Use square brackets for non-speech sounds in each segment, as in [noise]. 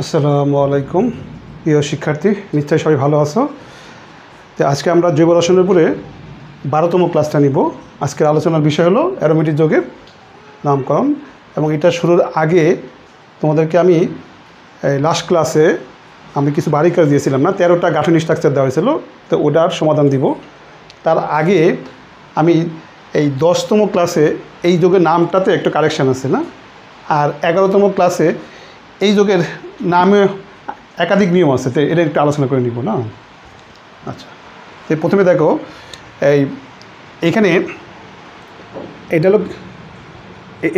আসসালামু আলাইকুম। প্রিয় শিক্ষার্থী, নিশ্চয়ই সবাই ভালো আছো? তো আজকে আমরা জৈব রসায়নের উপরে বারোতম ক্লাসটা নিব। আজকের আলোচনার বিষয় হলো অ্যারোমেটিক যোগের নামকরণ এবং এটা শুরুর আগে তোমাদেরকে আমি লাস্ট ক্লাসে আমি কিছু বাড়ি কাজ দিয়েছিলাম না, তেরোটা গাঠনিক স্ট্রাকচার দেওয়া হয়েছিল, তো ওটার সমাধান দিব। তার আগে আমি এই দশতম ক্লাসে এই যোগের নামটাতে একটু কারেকশান আছে না? আর এগারোতম ক্লাসে এই যোগের নামে একাধিক নিয়ম আছে, তো এটা একটু আলোচনা করে নিব, না? আচ্ছা তো প্রথমে দেখো, এই এখানে এটা হলো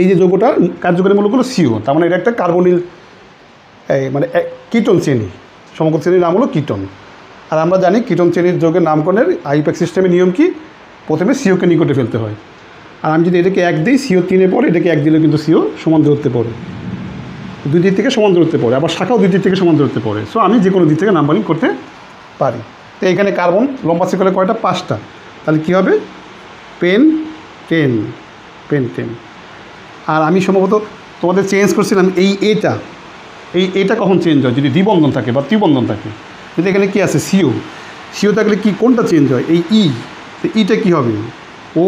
এই যে যৌগটা কার্যকরী মূলক হলো সিও, তার মানে এটা একটা কার্বনিল, এই মানে কিটন শ্রেণি সমগ্র শ্রেণির নাম হলো কিটন। আর আমরা জানি কিটন শ্রেণির যোগের নামকরণের আইপ্যাক সিস্টেমের নিয়ম কি? প্রথমে সিওকে নিকটে ফেলতে হয়। আর আমি যদি এটাকে এক দিই, সিও তিনে পড়ে এটাকে এক দিলে কিন্তু সিও সমান দূরত্বে পড়ে। দুই দিক থেকে সমান দূরত্বে পড়ে আবার শাখাও দুই দিক থেকে সমান দূরত্বে পড়ে সো আমি যে কোনো দিক থেকে নাম্বারিং করতে পারি। তো এখানে কার্বন লম্বা সিকলে কয়টা? পাঁচটা। তাহলে কী হবে? পেন টেন পেন টেন আর আমি সম্ভবত তোমাদের চেঞ্জ করছিলাম এই এটা। এই এটা কখন চেঞ্জ হয়? যদি দ্বিবন্ধন থাকে বা ত্রিবন্ধন থাকে। কিন্তু এখানে কি আছে? সিও সিও থাকলে কি কোনটা চেঞ্জ হয়? এই ই তো ইটা কি হবে? ও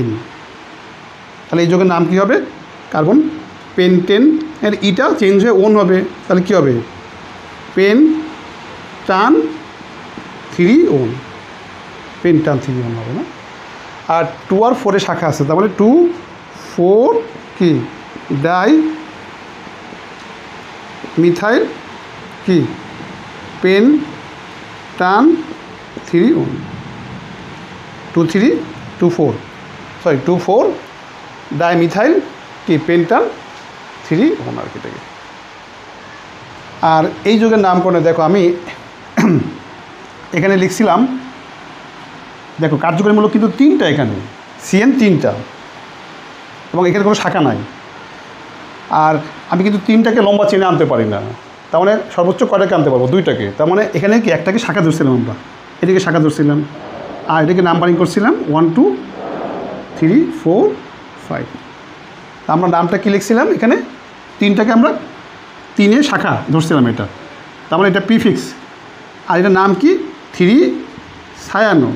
এন তাহলে এই যোগের নাম কি হবে? কার্বন পেন্টেন এর ইটা চেঞ্জ হয়ে ওন হবে, তাহলে কী হবে? Pentan three one pentan three one হবে না? আর টু আর ফোরে শাখা আছে, তার মানে টু ফোর কি? ডাই মিথাইল কি? Pentan three one two three two four sorry two four dimethyl কি? পেন্টান থ্রি ওন আর কি এটাকে আর এই যুগের নামকরণে দেখো আমি [clears throat] এখানে লিখছিলাম, দেখো কার্যকরীমূলক কিন্তু তিনটা এখানে, সিএন তিনটা, এবং এখানে কোনো শাখা নাই। আর আমি কিন্তু তিনটাকে লম্বা চেনে আনতে পারি না, তার মানে সর্বোচ্চ কয়টাকে আনতে পারব? দুইটাকে, তার মানে এখানে কি একটাকে শাখা ধরছিলাম আমরা এদিকে শাখা ধরছিলাম, আর এটাকে নাম্বারিং করছিলাম, one, two, three, four, five. আমরা নামটা কী লিখছিলাম এখানে? তিনটাকে আমরা তিনে শাখা ধরছিলাম এটা। তারপরে মানে এটা প্রিফিক্স আর এটার নাম কি? Three cyano.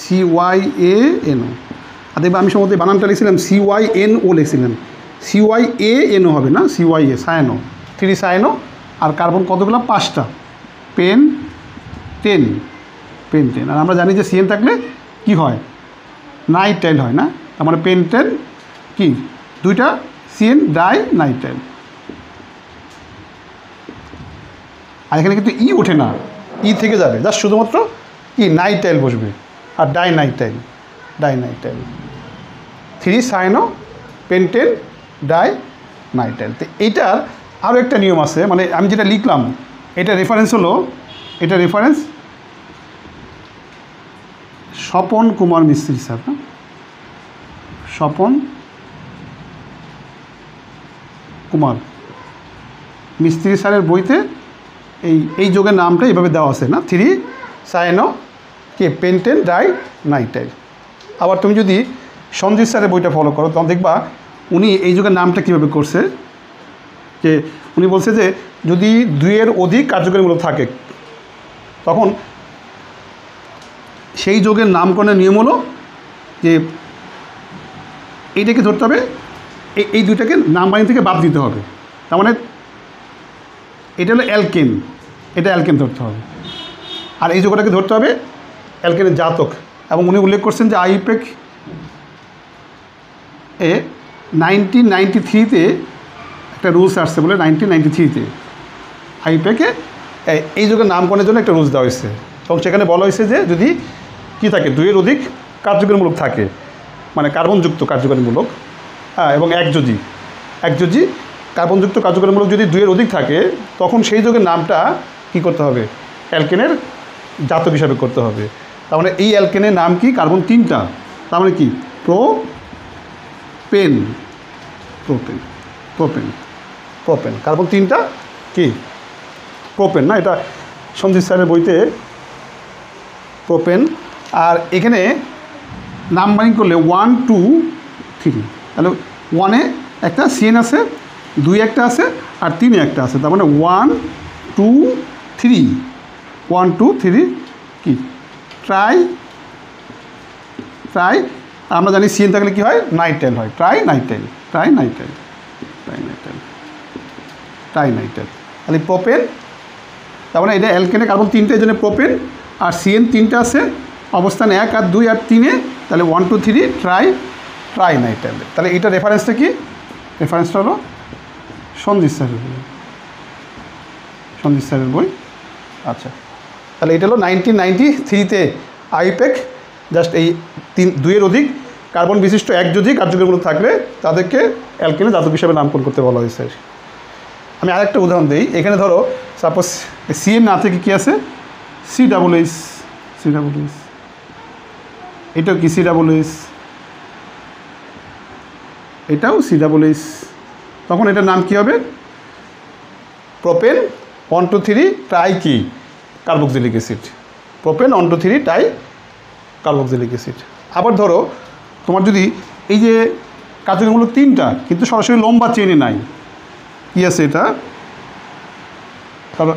C Y A N O আর দেখবে আমি সম্ভবত বানানটা লিখছিলাম C Y N O লিখছিলাম C Y A N O হবে না? C Y A, cyano. Three cyano. R carbon কতগুলো? পাঁচটা। Pentane. Pentane. আর আমরা জানি যে সিএন থাকলে কি হয়? নাইট নাইট্রাইল হয় না? তার মানে পেন টেন কি? দুইটা সিএন ডাই নাইট্রাইল। আর এখানে কিন্তু ই ওঠে না। ই থেকে যাবে। জাস্ট শুধুমাত্র কি নাইট্রাইল বসবে। আর di nitrile di nitrile three cyano pentane di nitrile তো এইটার আরও একটা নিয়ম আছে। মানে আমি যেটা লিখলাম, এটা রেফারেন্স হলো, এটা রেফারেন্স স্বপন কুমার মিস্ত্রি, স্যার না স্বপন কুমার মিস্ত্রি স্যারের বইতে এই এই যোগের নামটা এইভাবে দেওয়া আছে না? থ্রি সায়নো কে, পেন্টেন ডাই নাইটাইল। আবার তুমি যদি সঞ্জিত স্যারের বইটা ফলো করো, তখন দেখবা উনি এই যুগের নামটা কীভাবে করছে? যে উনি বলছে যে যদি দুইয়ের অধিক কার্যকরীমূলক থাকে, তখন সেই যোগের নামকরণের নিয়ম হলো যে এইটাকে ধরতে হবে এই এই দুইটাকে নাম বাহিনী থেকে বাদ দিতে হবে। তার মানে এটা হলো অ্যালকেন। এটা অ্যালকেন ধরতে হবে। আর এই যোগটাকে ধরতে হবে অ্যালকেনের জাতক। এবং উনি উল্লেখ করছেন যে আইপেক এ নাইনটিন নাইনটি থ্রিতে একটা রুলস আসছে বলে নাইনটিন নাইনটি থ্রিতে আইপেকে এই যুগের নামকরণের জন্য একটা রুলস দেওয়া হয়েছে। এবং সেখানে বলা হয়েছে যে যদি কি থাকে, দুইয়ের অধিক কার্যকরীমূলক থাকে মানে কার্বনযুক্ত কার্যকরীমূলক হ্যাঁ এবং এক যদি একযোজি একযোজি কার্বনযুক্ত কার্যকরীমূলক যদি দুইয়ের অধিক থাকে, তখন সেই যোগের নামটা কি করতে হবে? অ্যালকেনের জাতক হিসাবে করতে হবে। তার মানে এই অ্যালকেনের নাম কি? কার্বন তিনটা। তার মানে কি? Pro pen propane. Propane. Propane. Carbon তিনটা কি? প্রোপেন না? এটা সন্দীপ স্যারের বইতে প্রোপেন। আর এখানে নাম্বারিং করলে ওয়ান, টু, থ্রি। তাহলে ওয়ানে একটা সিএন আছে দুই একটা আছে আর তিনে একটা আছে, তার মানে one two three one two three কি? ট্রাই ট্রাই আমরা জানি সিএন থাকলে কী হয়? নাইটেল হয়। Tri nitrile tri nitrile tri nitrile tri nitrile তাহলে প্রোপেন তার মানে এটা অ্যালকেনে কার্বন তিনটে জন্য প্রোপেন আর সিএন তিনটে আছে। অবস্থান এক আর দুই আর তিনে, তাহলে one two three tri tri nitrile তাহলে এটা রেফারেন্সটা কি? রেফারেন্সটা হলো সন্দীপ স্যারের বই। সন্দীপ স্যারের বই। আচ্ছা। তাহলে এটা হলো নাইনটিন নাইনটি থ্রিতে আইপেক। জাস্ট এই তিন, দুইয়ের অধিক। কার্বন বিশিষ্ট এক যদি কার্যক্রমগুলো থাকলে তাদেরকে অ্যালকেনে ধাতব হিসাবে নামকরণ করতে বলা হয়েছে। আমি আরেকটা উদাহরণ দিই। এখানে ধরো সাপোজ সি সিএন না থেকে কী আছে? C double H C double H এটাও কি সি ডাবল এইচ এটাও সি ডাবল এইচ তখন এটার নাম কী হবে? Propane one two three tri কি carboxylic acid. Propane one two three tri carboxylic acid. আবার ধরো, তোমার যদি এই যে কার্যক্রমগুলো তিনটা, কিন্তু সরাসরি লম্বা চেনে নাই, কী আছে এটা? কারণ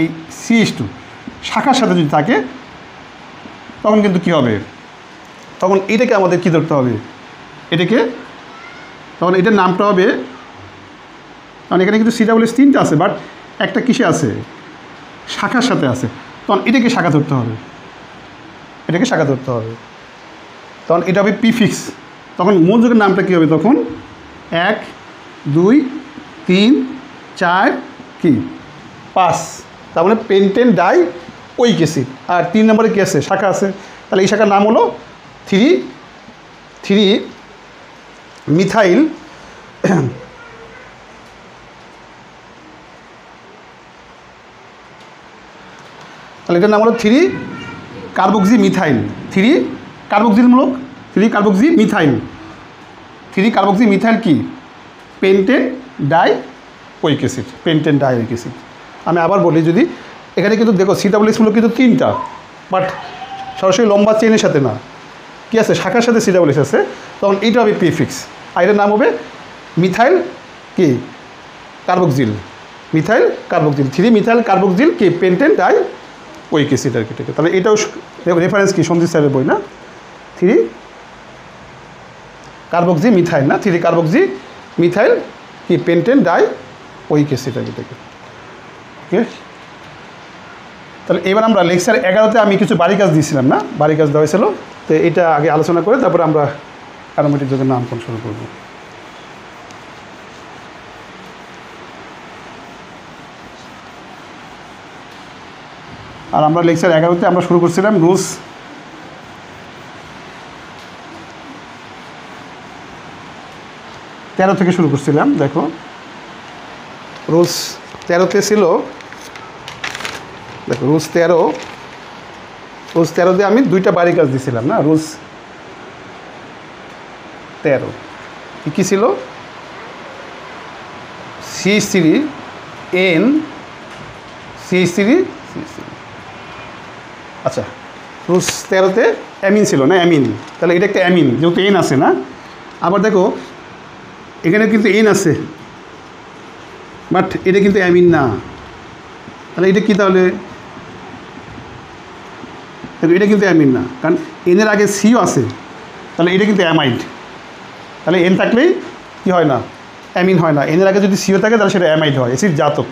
এই সিএস টু শাখার সাথে যদি থাকে, তখন কিন্তু কী হবে? তখন এটাকে আমাদের কী ধরতে হবে? এটাকে তখন এটার নামটা হবে কারণ এখানে কিন্তু সিডাবলএস তিনটা আছে বাট একটা কিসে আছে? শাখার সাথে আছে। তখন এটাকে শাখা ধরতে হবে। এটাকে শাখা ধরতে হবে। তখন এটা হবে পিফিক্স তখন মূল যুগের নামটা কী হবে তখন? এক, দুই, তিন, চার, কি? পাঁচ। তার মানে পেন্টেন ডাই ওই অ্যাসিড আর তিন নম্বরে কী আছে? শাখা আছে। তাহলে এই শাখার নাম হলো থ্রি থ্রি মিথাইল তাহলে এটার নাম হলো three carboxy methyl three কার্বক্সিলমূলক? Three carboxy methyl three carboxy methyl কি? Pentane di oic acid pentane di oic acid আমি আবার বলি যদি, এখানে কিন্তু দেখো সিডাবলিসগুলো কিন্তু তিনটা বাট সরাসরি লম্বা চেনের সাথে না। কী আছে? শাখার সাথে সিডাবলিস আছে। তখন এইটা হবে পিফিক্স আর এটার নাম হবে মিথাইল কি? Carboxyl. Methyl, carboxyl. Three methyl, carboxyl, কি? পেন্টেন, ডাই ওইক অ্যাসিড আর কি এটাকে। তাহলে এটাও রেফারেন্স কি? সন্দীপ স্যারের বই না? থ্রি কার্বক্সি, মিথাইল না? থ্রি কার্বক্সি, মিথাইল, কি? পেন্টেন, ডাই ওইক অ্যাসিড আর এটাকে ওকে? তাহলে এবার আমরা লেকচার এগারোতে আমি কিছু বাড়ি কাজ দিয়েছিলাম না? বাড়ি কাজ দেওয়া হয়েছিল। তো এটা আগে আলোচনা করে তারপরে আমরা অ্যারোমেটিক যোগের নামকরণ শুরু করব? আর আমরা লেকচার এগারোতে আমরা শুরু করছিলাম রুলস। তেরো থেকে শুরু করছিলাম, দেখো। রুলস তেরোতে ছিল, দেখো রুলস তেরো। রুলস তেরোতে আমি দুইটা বাড়ি কাজ দিয়েছিলাম না, রুলস তেরো। কী ছিল? C three N C three আচ্ছা রুলস তেরোতে অ্যামিন ছিল না? অ্যামিন তাহলে এটা একটা অ্যামিন যেহেতু এন আছে না? আবার দেখো, এখানে কিন্তু এন আছে। বাট এটা কিন্তু অ্যামিন না। তাহলে এটা কী তাহলে? এটা কিন্তু অ্যামিন না। কারণ এনের আগে সিও আছে। তাহলে এটা কিন্তু অ্যামাইড তাহলে এন থাকলেই কী হয় না? অ্যামিন হয় না। এনের আগে যদি সিও থাকে, তাহলে সেটা অ্যামাইড হয়। এসির জাতক।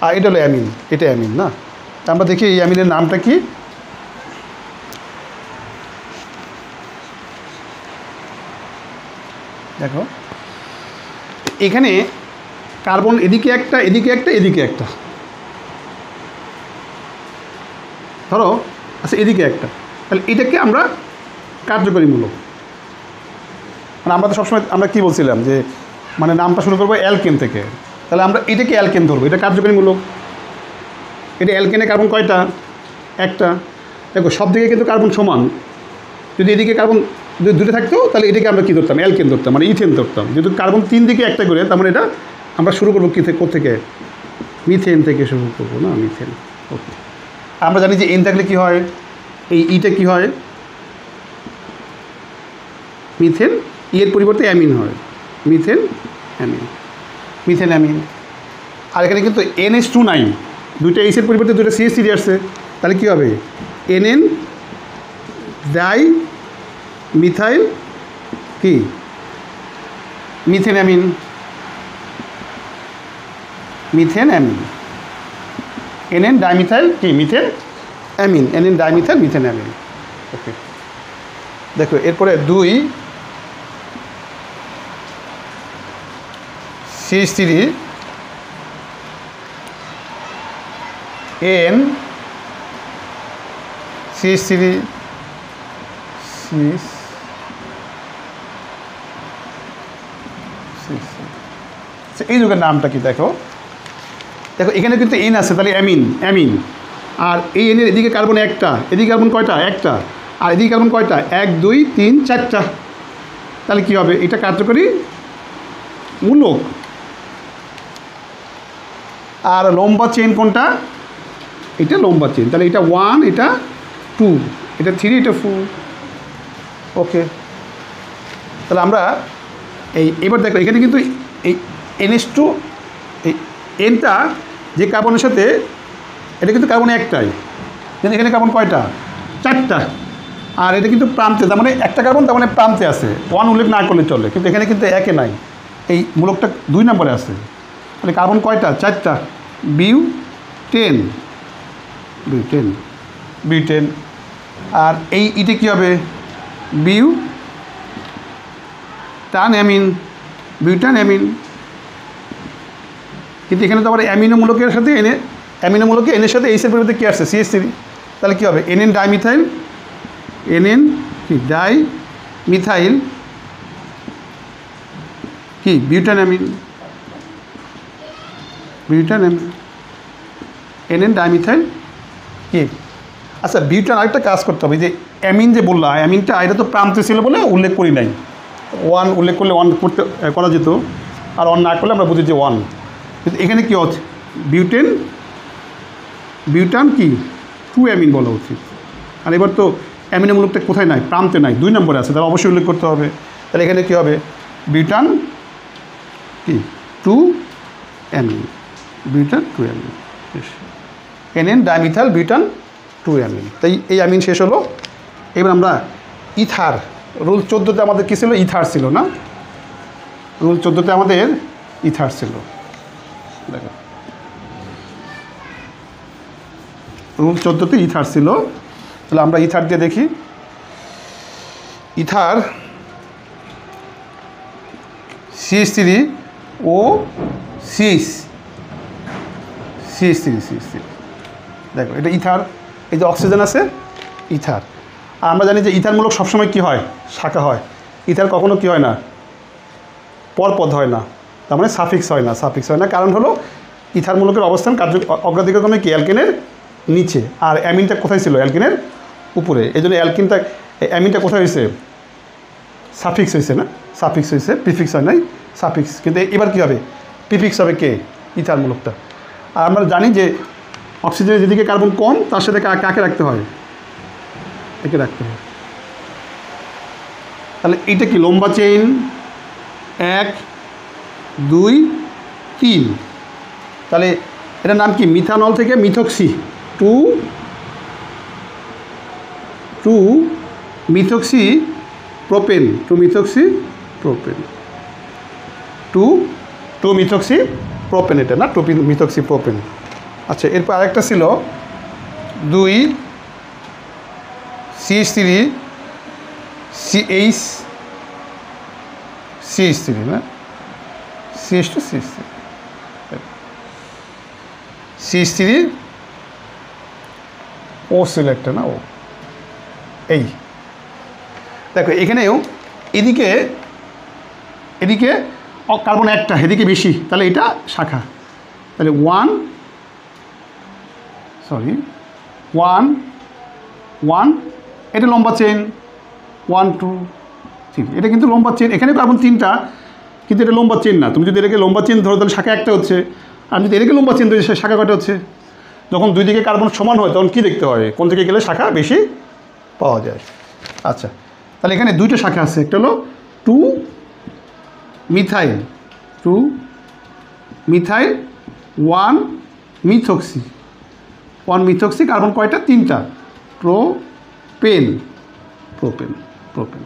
আর এটা হলো অ্যামিন। এটা অ্যামিন, না? আমরা দেখি এই অ্যামিনের নামটা কি? দেখো। এখানে কার্বন এদিকে একটা এদিকে একটা এদিকে একটা। ধরো আচ্ছা এদিকে একটা। তাহলে এটাকে আমরা কার্যকরীমূলক মানে আমরা তো সবসময় আমরা কী বলছিলাম যে মানে নামটা শুরু করব অ্যালকেন থেকে। তাহলে আমরা এটাকে অ্যালকেন ধরবো। এটা কার্যকরীমূলক এটা অ্যালকেনে কার্বন কয়টা? একটা। দেখো, সব দিকে কিন্তু কার্বন সমান। যদি এদিকে কার্বন যদি দুটো থাকতো, তাহলে এটাকে আমরা কী ধরতাম? অ্যালকেন ধরতাম মানে ইথেন ধরতাম। যেহেতু কার্বন তিন দিকে একটা করে, তার মানে এটা আমরা শুরু করব কী থেকে? মিথেন থেকে শুরু করব, না? মিথেন। ওকে। আমরা জানি যে এন থাকলে কী হয়? এই ইটা কী হয়? মিথেন ই এর পরিবর্তে অ্যামিন হয় মিথেন অ্যামিন। Methane amine. আর এখানে কিন্তু এন এস টু নাইন। দুইটা এইসের পরিবর্তে দুটো সিএস থ্রি আসছে। তাহলে কী হবে? এন এন ডাই মিথাইল কি? Methane amine. Methane amine. N N dimethyl কি? Methane amine. N N dimethyl methane amine. Okay. দেখো, এরপরে দুই C H three N. C H three C H এই যুগের নামটা কি দেখো? দেখো, এখানে কিন্তু এন আছে, তাহলে অ্যামিন অ্যামিন। আর এই এনের এদিকে কার্বন একটা, এদিকে কার্বন কয়টা? একটা। আর এদিকে কার্বন কয়টা? এক, দুই, তিন, চারটা। তাহলে কী হবে? এটা কার্যকরী মূলক। আর লম্বা চেন কোনটা? এটা লম্বা চেন তাহলে এটা ওয়ান এটা টু এটা থ্রি এটা ফোর ওকে তাহলে আমরা এই, এবার দেখো, এখানে কিন্তু এই এনএস টু এই এনটা যে কার্বনের সাথে, এটা কিন্তু কার্বন একটাই। কিন্তু এখানে কার্বন কয়টা? চারটা। আর এটা কিন্তু প্রান্তে, তার মানে একটা কার্বন তার মানে প্রান্তে আছে। ওয়ান উল্লেখ না করলে চলে, কিন্তু এখানে কিন্তু একে নাই। এই মূলকটা দুই নম্বরে আছে। তাহলে কার্বন কয়টা? চারটা। Butane. Butane. Butane. আর এই ইটে কী হবে? বিউ টান অ্যামিন বিউটান অ্যামিন কিন্তু এখানে তো আবার অ্যামিনোমূলকের সাথে এনে, অ্যামিনোমূলকে এনের সাথে এইসের পরিবর্তে কী আসছে? সিএস থ্রি তাহলে কী হবে? N N dimethyl N N কি? ডাই মিথাইল কি? Butane amine butane amine N N dimethyl কি আচ্ছা বিউটান আরেকটা কাজ করতে হবে যে অ্যামিন যে বললাম অ্যামিনটা এটা তো প্রান্তে ছিল বলে উল্লেখ করি নাই। ওয়ান উল্লেখ করলে ওয়ান করতে করা যেত, আর ওয়ান না করলে আমরা বুঝি যে ওয়ান। কিন্তু এখানে কী হচ্ছে? বিউটেন, বিউটান কি? টু অ্যামিন বলা উচিত। আর এবার তো অ্যামিনোমূলকটা কোথায় নাই? প্রান্তে নাই, দুই নম্বরে আছে, তাহলে অবশ্যই উল্লেখ করতে হবে। তাহলে এখানে কী হবে? বিউটান কি? Two amine. Butane two amine N N dimethyl butane two amine তাই এই অ্যামিন শেষ হলো। এবার আমরা ইথার, রুল চোদ্দোতে আমাদের কী ছিল? ইথার ছিল, না? রুল চোদ্দোতে আমাদের ইথার ছিল। দেখো। রুল চোদ্দোতে ইথার ছিল। তাহলে আমরা ইথার দিয়ে দেখি। Ether C H three O C H C H three C H three দেখো, এটা ইথার, এই যে অক্সিজেন আছে, ইথার। আর আমরা জানি যে ইথারমূলক সবসময় কী হয়? শাখা হয়। ইথার কখনো কী হয় না? পরপদ হয় না। তার মানে সাফিক্স হয় না, সাফিক্স হয় না। কারণ হলো ইথারমূলকের অবস্থান কার্য অগ্রাধিকারক্রমে কি? অ্যালকেনের নিচে। আর অ্যামিনটা কোথায় ছিল? অ্যালকিনের উপরে। এই জন্য অ্যালকিনটা, অ্যামিনটা কোথায় হয়েছে? সাফিক্স হয়েছে না? সাফিক্স হয়েছে, প্রিফিক্স হয় নাই, সাফিক্স। কিন্তু এবার কী হবে? প্রিফিক্স হবে কে? ইথারমূলকটা আর আমরা জানি যে অক্সিজেনের যেদিকে কার্বন কম, তার সাথে কাকে রাখতে হয়? একে রাখতে হয়। তাহলে এইটা কি লম্বা চেইন এক, দুই, তিন। তাহলে এটার নাম কি? মিথানল থেকে methoxy two two methoxy propane two methoxy propane two two methoxy propane এটা, না? টু মিথক্সি প্রোপেন আচ্ছা এরপর আরেকটা ছিল দুই C H three C H C H three না? C H two C H three C H three O select না? ও এই। দেখো, এখানেও এদিকে এদিকে কার্বন একটা এদিকে বেশি, তাহলে এটা শাখা। তাহলে ওয়ান সরি ওয়ান ওয়ান এটা লম্বা চেন ওয়ান টু থ্রি এটা কিন্তু লম্বা চেন এখানে কার্বন তিনটা, কিন্তু এটা লম্বা চেন না। তুমি যদি এটাকে লম্বা চেন ধরো, তাহলে শাখা একটা হচ্ছে। আর যদি এটাকে লম্বা চেন ধরি শাখা কটা হচ্ছে? যখন দুই দিকে কার্বন সমান হয়, তখন কী দেখতে হয়? কোন দিকে গেলে শাখা বেশি পাওয়া যায়। আচ্ছা তাহলে এখানে দুইটা শাখা আছে। একটা হলো two methyl two, methyl one methoxy. One methoxy, carbon কয়টা? তিনটা। প্রোপেন। Propane propane.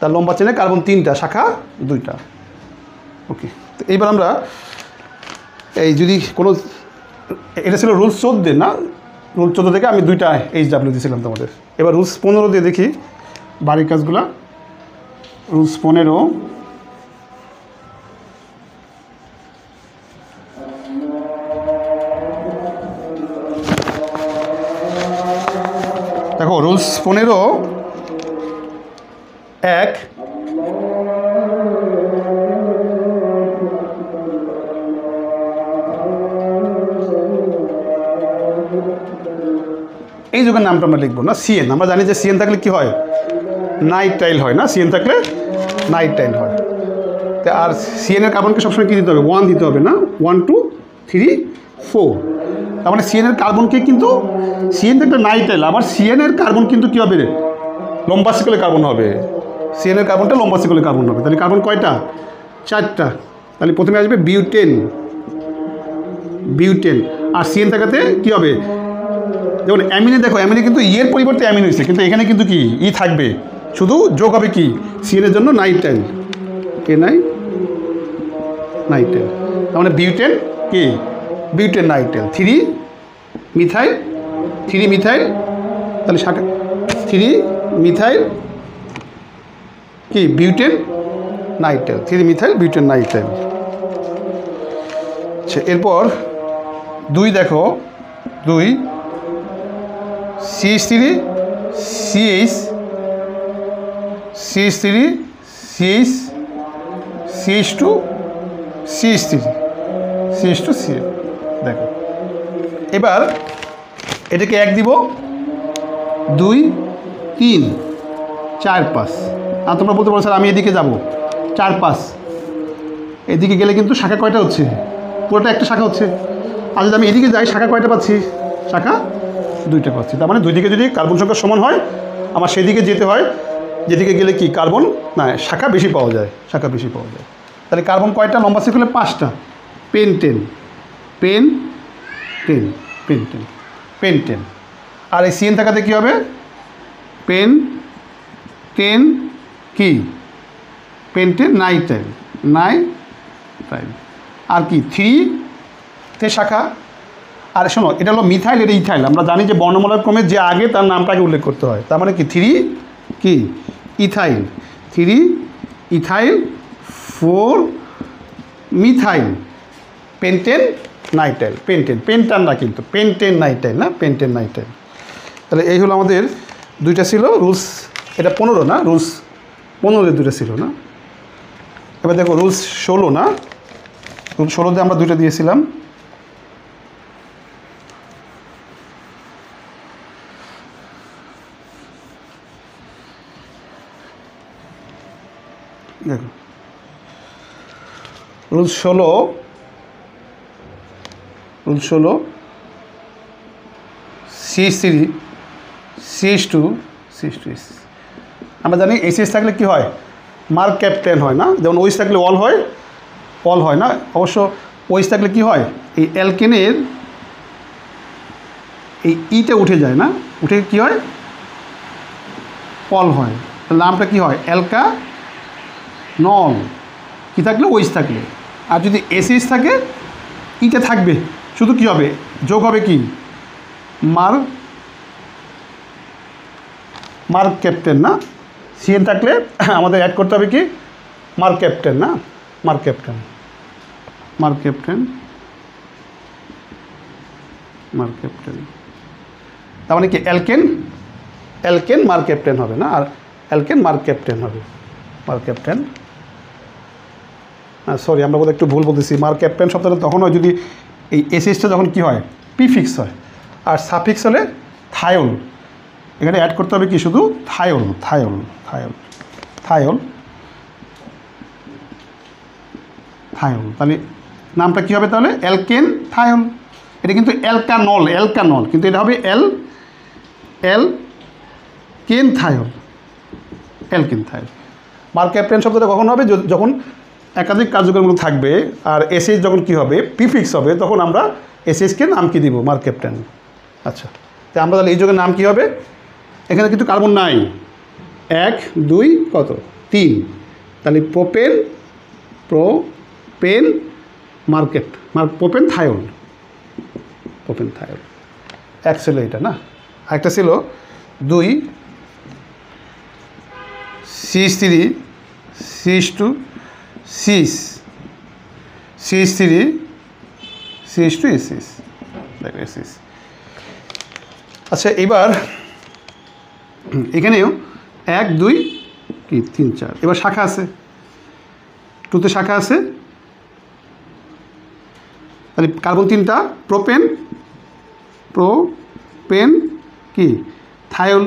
তার লম্বা চেনে কার্বন তিনটা, শাখা দুইটা। ওকে, তো এইবার আমরা এই যদি কোনো, এটা ছিল রুলস চোদ্দের না? রুল চোদ্দ থেকে আমি দুইটা এইচ ডাব্লিউ দিয়েছিলাম তোমাদের। এবার রুলস পনেরো দিয়ে দেখি বাড়ির কাজগুলা। রুলস পনেরো দেখো, রুলস পনেরো, এক। এই যুগের নামটা আমরা লিখব না, সিএন। আমরা জানি যে সিএন থাকলে কি হয়? নাইট টাইল হয় না? সিএন থাকলে নাইট টাইল হয়। আর সিএনের কার্বনকে সবসময় কী দিতে হবে? ওয়ান দিতে হবে না? ওয়ান, টু, থ্রি ফোর তার মানে সিএনের কার্বনকে কিন্তু সিএন থাকলে নাইট টাইল আবার সিএনের কার্বন কিন্তু কী হবে লম্বা সিকলে কার্বন হবে। সিএনের কার্বনটা লম্বা সিকলে কার্বন হবে। তাহলে কার্বন কয়টা? চারটা। তাহলে প্রথমে আসবে বিউটেন বিউটেন আর সিএন থাকাতে কী হবে? যেমন অ্যামিনে দেখো অ্যামিনে কিন্তু ইয়ের পরিবর্তে অ্যামিন হয়েছে, কিন্তু এখানে কিন্তু কি? ই থাকবে। শুধু যোগ হবে কি? সিএনের জন্য নাইট টাইল কে নাই নাইট টাইল তার মানে বিউটেন কি? Butane nitrile three methyl three methyl, তাহলে শাখা থ্রি মিথাইল কি? Butane nitrile three methyl, butane nitrile আচ্ছা এরপর দুই দেখো, দুই C H three C H C H three C H C H two C H three C H two, C দেখো। এবার এটাকে এক দিব। দুই, তিন, চার, পাঁচ। আর তোমরা বলতে পারো, স্যার, আমি এদিকে যাব। চার, পাঁচ। এদিকে গেলে কিন্তু শাখা কয়টা হচ্ছে? পুরোটা একটা শাখা হচ্ছে। আর যদি আমি এদিকে যাই, শাখা কয়টা পাচ্ছি? শাখা দুইটা পাচ্ছি। তার মানে দুই দিকে যদি কার্বন সংখ্যা সমান হয়, আমার সেদিকে যেতে হয়। যেদিকে গেলে কি, কার্বন? না, শাখা বেশি পাওয়া যায়। শাখা বেশি পাওয়া যায়। তাহলে কার্বন কয়টা? লম্বা সেকুলে পাঁচটা। Pentane pentane pentane pentane. আর এই সিএন থাকাতে কী হবে? পেন, টেন, কি? Pentane, nitrile nitrile আর কি? থ্রি তে শাখা। আর শোনো, এটা হলো মিথাইল, এটা ইথাইল। আমরা জানি যে বর্ণমালার ক্রমে যে আগে তার নামটাকে উল্লেখ করতে হয়। তার মানে কি? থ্রি, কি? Ethyl. Three, ethyl. Four, methyl. Pentane nitrile pentane. Pentane না কিন্তু, পেন্টেন নাইটাইল না? পেন্টেন নাইটাইল তাহলে এই হলো আমাদের দুইটা ছিল, রুলস। এটা পনেরো না? রুলস পনেরো দুইটা ছিল, না? এবার দেখো, রুলস ষোলো, না? রুল ষোলোতে আমরা দুইটা দিয়েছিলাম। দেখো। রুল ষোলো ষোলো C H three C H two C H two S আমরা জানি এসএস থাকলে কি হয়? মার্ক ক্যাপ্টেন হয় না? যেমন ওইস থাকলে অল হয় অল হয় না? অবশ্য ওইস থাকলে কি হয়? এই অ্যালকেনের এই ইটা উঠে যায় না? উঠে কি হয়? অল হয়। নামটা কি হয়? অ্যালকা নল। কি থাকলে? ওইস থাকলে। আর যদি এসএস থাকে ইটা থাকবে। শুধু কি হবে? যোগ হবে কি? মার মার্ক ক্যাপ্টেন না? সিএন থাকলে [coughs] আমাদের অ্যাড করতে হবে কি? মার ক্যাপ্টেন না? Mercaptan mercaptan mercaptan তার মানে কি? অ্যালকেন অ্যালকেন মার ক্যাপ্টেন হবে না? আর অ্যালকেন মার্ক ক্যাপ্টেন হবে। মার ক্যাপ্টেন সরি আমরা বোধহয় একটু ভুল বলতেছি। মার ক্যাপ্টেন শব্দটা তখন হয় যদি এই এসএসটা যখন কি হয়? পিফিক্স হয়। আর সাফিক্স হলে থায়ল এখানে অ্যাড করতে হবে কি শুধু? Thiol thiol thiol thiol thiol তাহলে নামটা কী হবে তাহলে? অ্যালকেন থায়ল এটা কিন্তু অ্যালকানল অ্যালকানল কিন্তু এটা হবে এল এল কেন থায়ল অ্যালকেন থায়ল ক্যাপ্টেন শব্দটা কখন হবে? যখন একাধিক কার্যক্রমগুলো থাকবে আর এসএস যখন কি হবে প্রিফিক্স হবে, তখন আমরা এসএসকে নাম কি দিব মার্ক ক্যাপ্টেন আচ্ছা তো আমরা তাহলে এই যুগের নাম কি হবে? এখানে কিন্তু কার্বন নাই। এক, দুই, কত? তিন। তাহলে propane propane mercaptan propane thiol propane thiol এক ছিল এটা, না? আরেকটা ছিল দুই C H three C H two cis C H three C H two axis দেখো এসিস আচ্ছা এবার এখানেও এক, দুই, কি, তিন, চার। এবার শাখা আছে। টুতে শাখা আছে। তাহলে কার্বন তিনটা, প্রোপেন প্রোপেন, কি, থায়োল।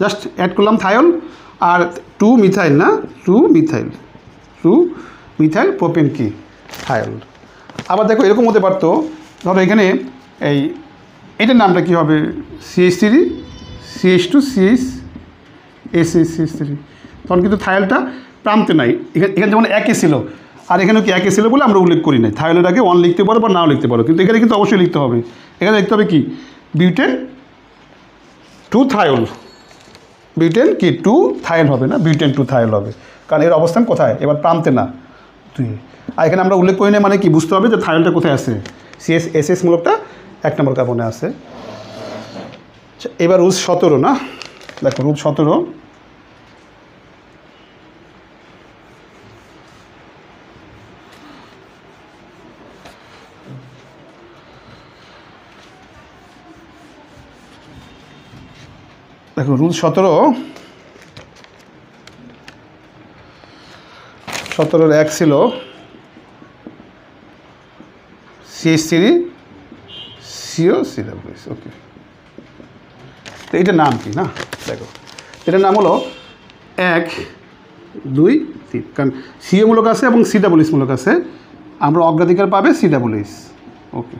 জাস্ট অ্যাড করলাম থায়োল, আর টু মিথাইল না two methyl. Two methyl propane কি থায়োল আবার দেখো এরকম হতে পারতো। ধরো এখানে এই এটার নামটা কী হবে? C H three C H two C H S S C H three তখন কিন্তু থায়োলটা প্রান্তে নাই। এখানে এখানে যেমন একই ছিল, আর এখানেও কি একই ছিল বলে আমরা উল্লেখ করি নাই। থায়োলের আগে ওয়ান লিখতে পারো বা নাও লিখতে পারো। কিন্তু এখানে কিন্তু অবশ্যই লিখতে হবে। এখানে লিখতে হবে কি? বিউটেন টু থায়োল বিউটেন কি? টু থাইল হবে না? বিউটেন টু থাইল হবে। কারণ এর অবস্থান কোথায়? এবার প্রান্তে না। দুই। আর এখানে আমরা উল্লেখ করি না মানে কি? বুঝতে হবে যে থাইলটা কোথায় আছে। সিএস এস এস মূলকটা এক নম্বর কার্বনে আছে। আচ্ছা, এবার রুজ সতেরো না? দেখো রুজ সতেরো। দেখো রুল সতেরো সতেরোর এক ছিল। C H three C O সিডাব্লিউএস okay তো এটার নাম কি, না? দেখো, এটার নাম হলো এক, দুই, তিন। কারণ সিও মূলক আছে এবং সিডাব্লিউএস মূলক আছে। আমরা অগ্রাধিকার পাবে সিডাব্লিউএস ওকে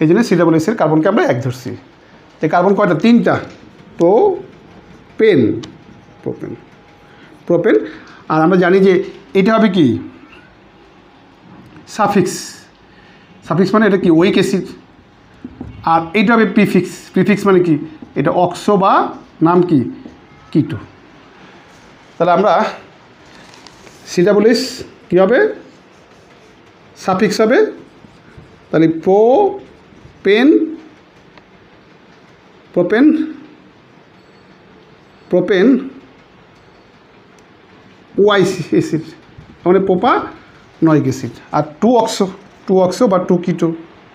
এই জন্য সিডাব্লিউএসের কার্বনকে আমরা এক ধরছি। এই কার্বন কয়টা? তিনটা। Propane propane. প্রোপেন। আর আমরা জানি যে এটা হবে কি? সাফিক্স সাফিক্স মানে এটা কি? ওইক অ্যাসিড আর এইটা হবে প্রিফিক্স প্রিফিক্স মানে কি? এটা অক্সো বা নাম কি? কিটো। তাহলে আমরা সিডাবলিস কী হবে? সাফিক্স হবে। তাহলে propane propane propane O I C acid মানে পোপা নয়ক অ্যাসিড আর টু অক্সো টু অক্সো বা two keto,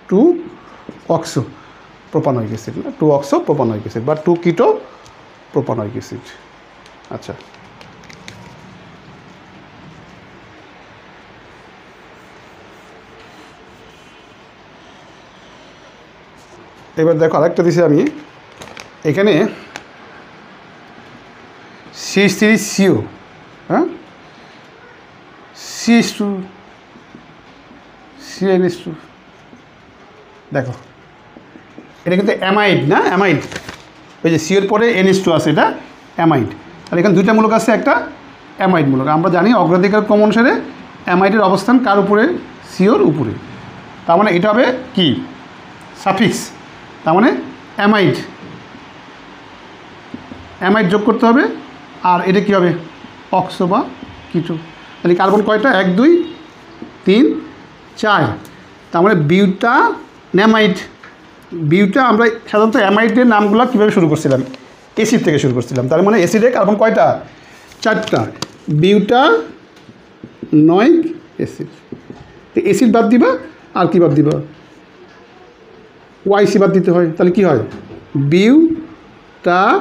two oxo propanoic acid না, টু অক্সো প্রোপানয়িক অ্যাসিড বা টু কিটো প্রোপানয়িক অ্যাসিড আচ্ছা। এবার দেখো আরেকটা দিছি আমি। এখানে C H three C O. C H two C N H two দেখো, এটা কিন্তু অ্যামাইড না? অ্যামাইড ওই যে সিওর পরে এনএস টু আছে, এটা অ্যামাইড আর এখানে দুইটা মূলক আছে, একটা অ্যামাইড মূলক। আমরা জানি অগ্রাধিকার ক্রম অনুসারে অ্যামাইডের অবস্থান কার উপরে? সিওর উপরে। তার মানে এটা হবে কি? সাফিক্স তার মানে অ্যামাইড অ্যামাইড যোগ করতে হবে, আর এটা কী হবে? অক্সো বা কিটো। তাহলে কার্বন কয়টা? এক, দুই, তিন, চার। তার মানে বিউটা ন্যামাইড বিউটা আমরা সাধারণত অ্যামাইডের নামগুলো কীভাবে শুরু করছিলাম? এসিড থেকে শুরু করছিলাম। তার মানে এসিডে কার্বন কয়টা? চারটা। বিউটা নয় এসিড তো এসিড বাদ দিবা, আর কী বাদ দিবা? ওয়াইসি বাদ দিতে হয়। তাহলে কি হয়? বিউ টা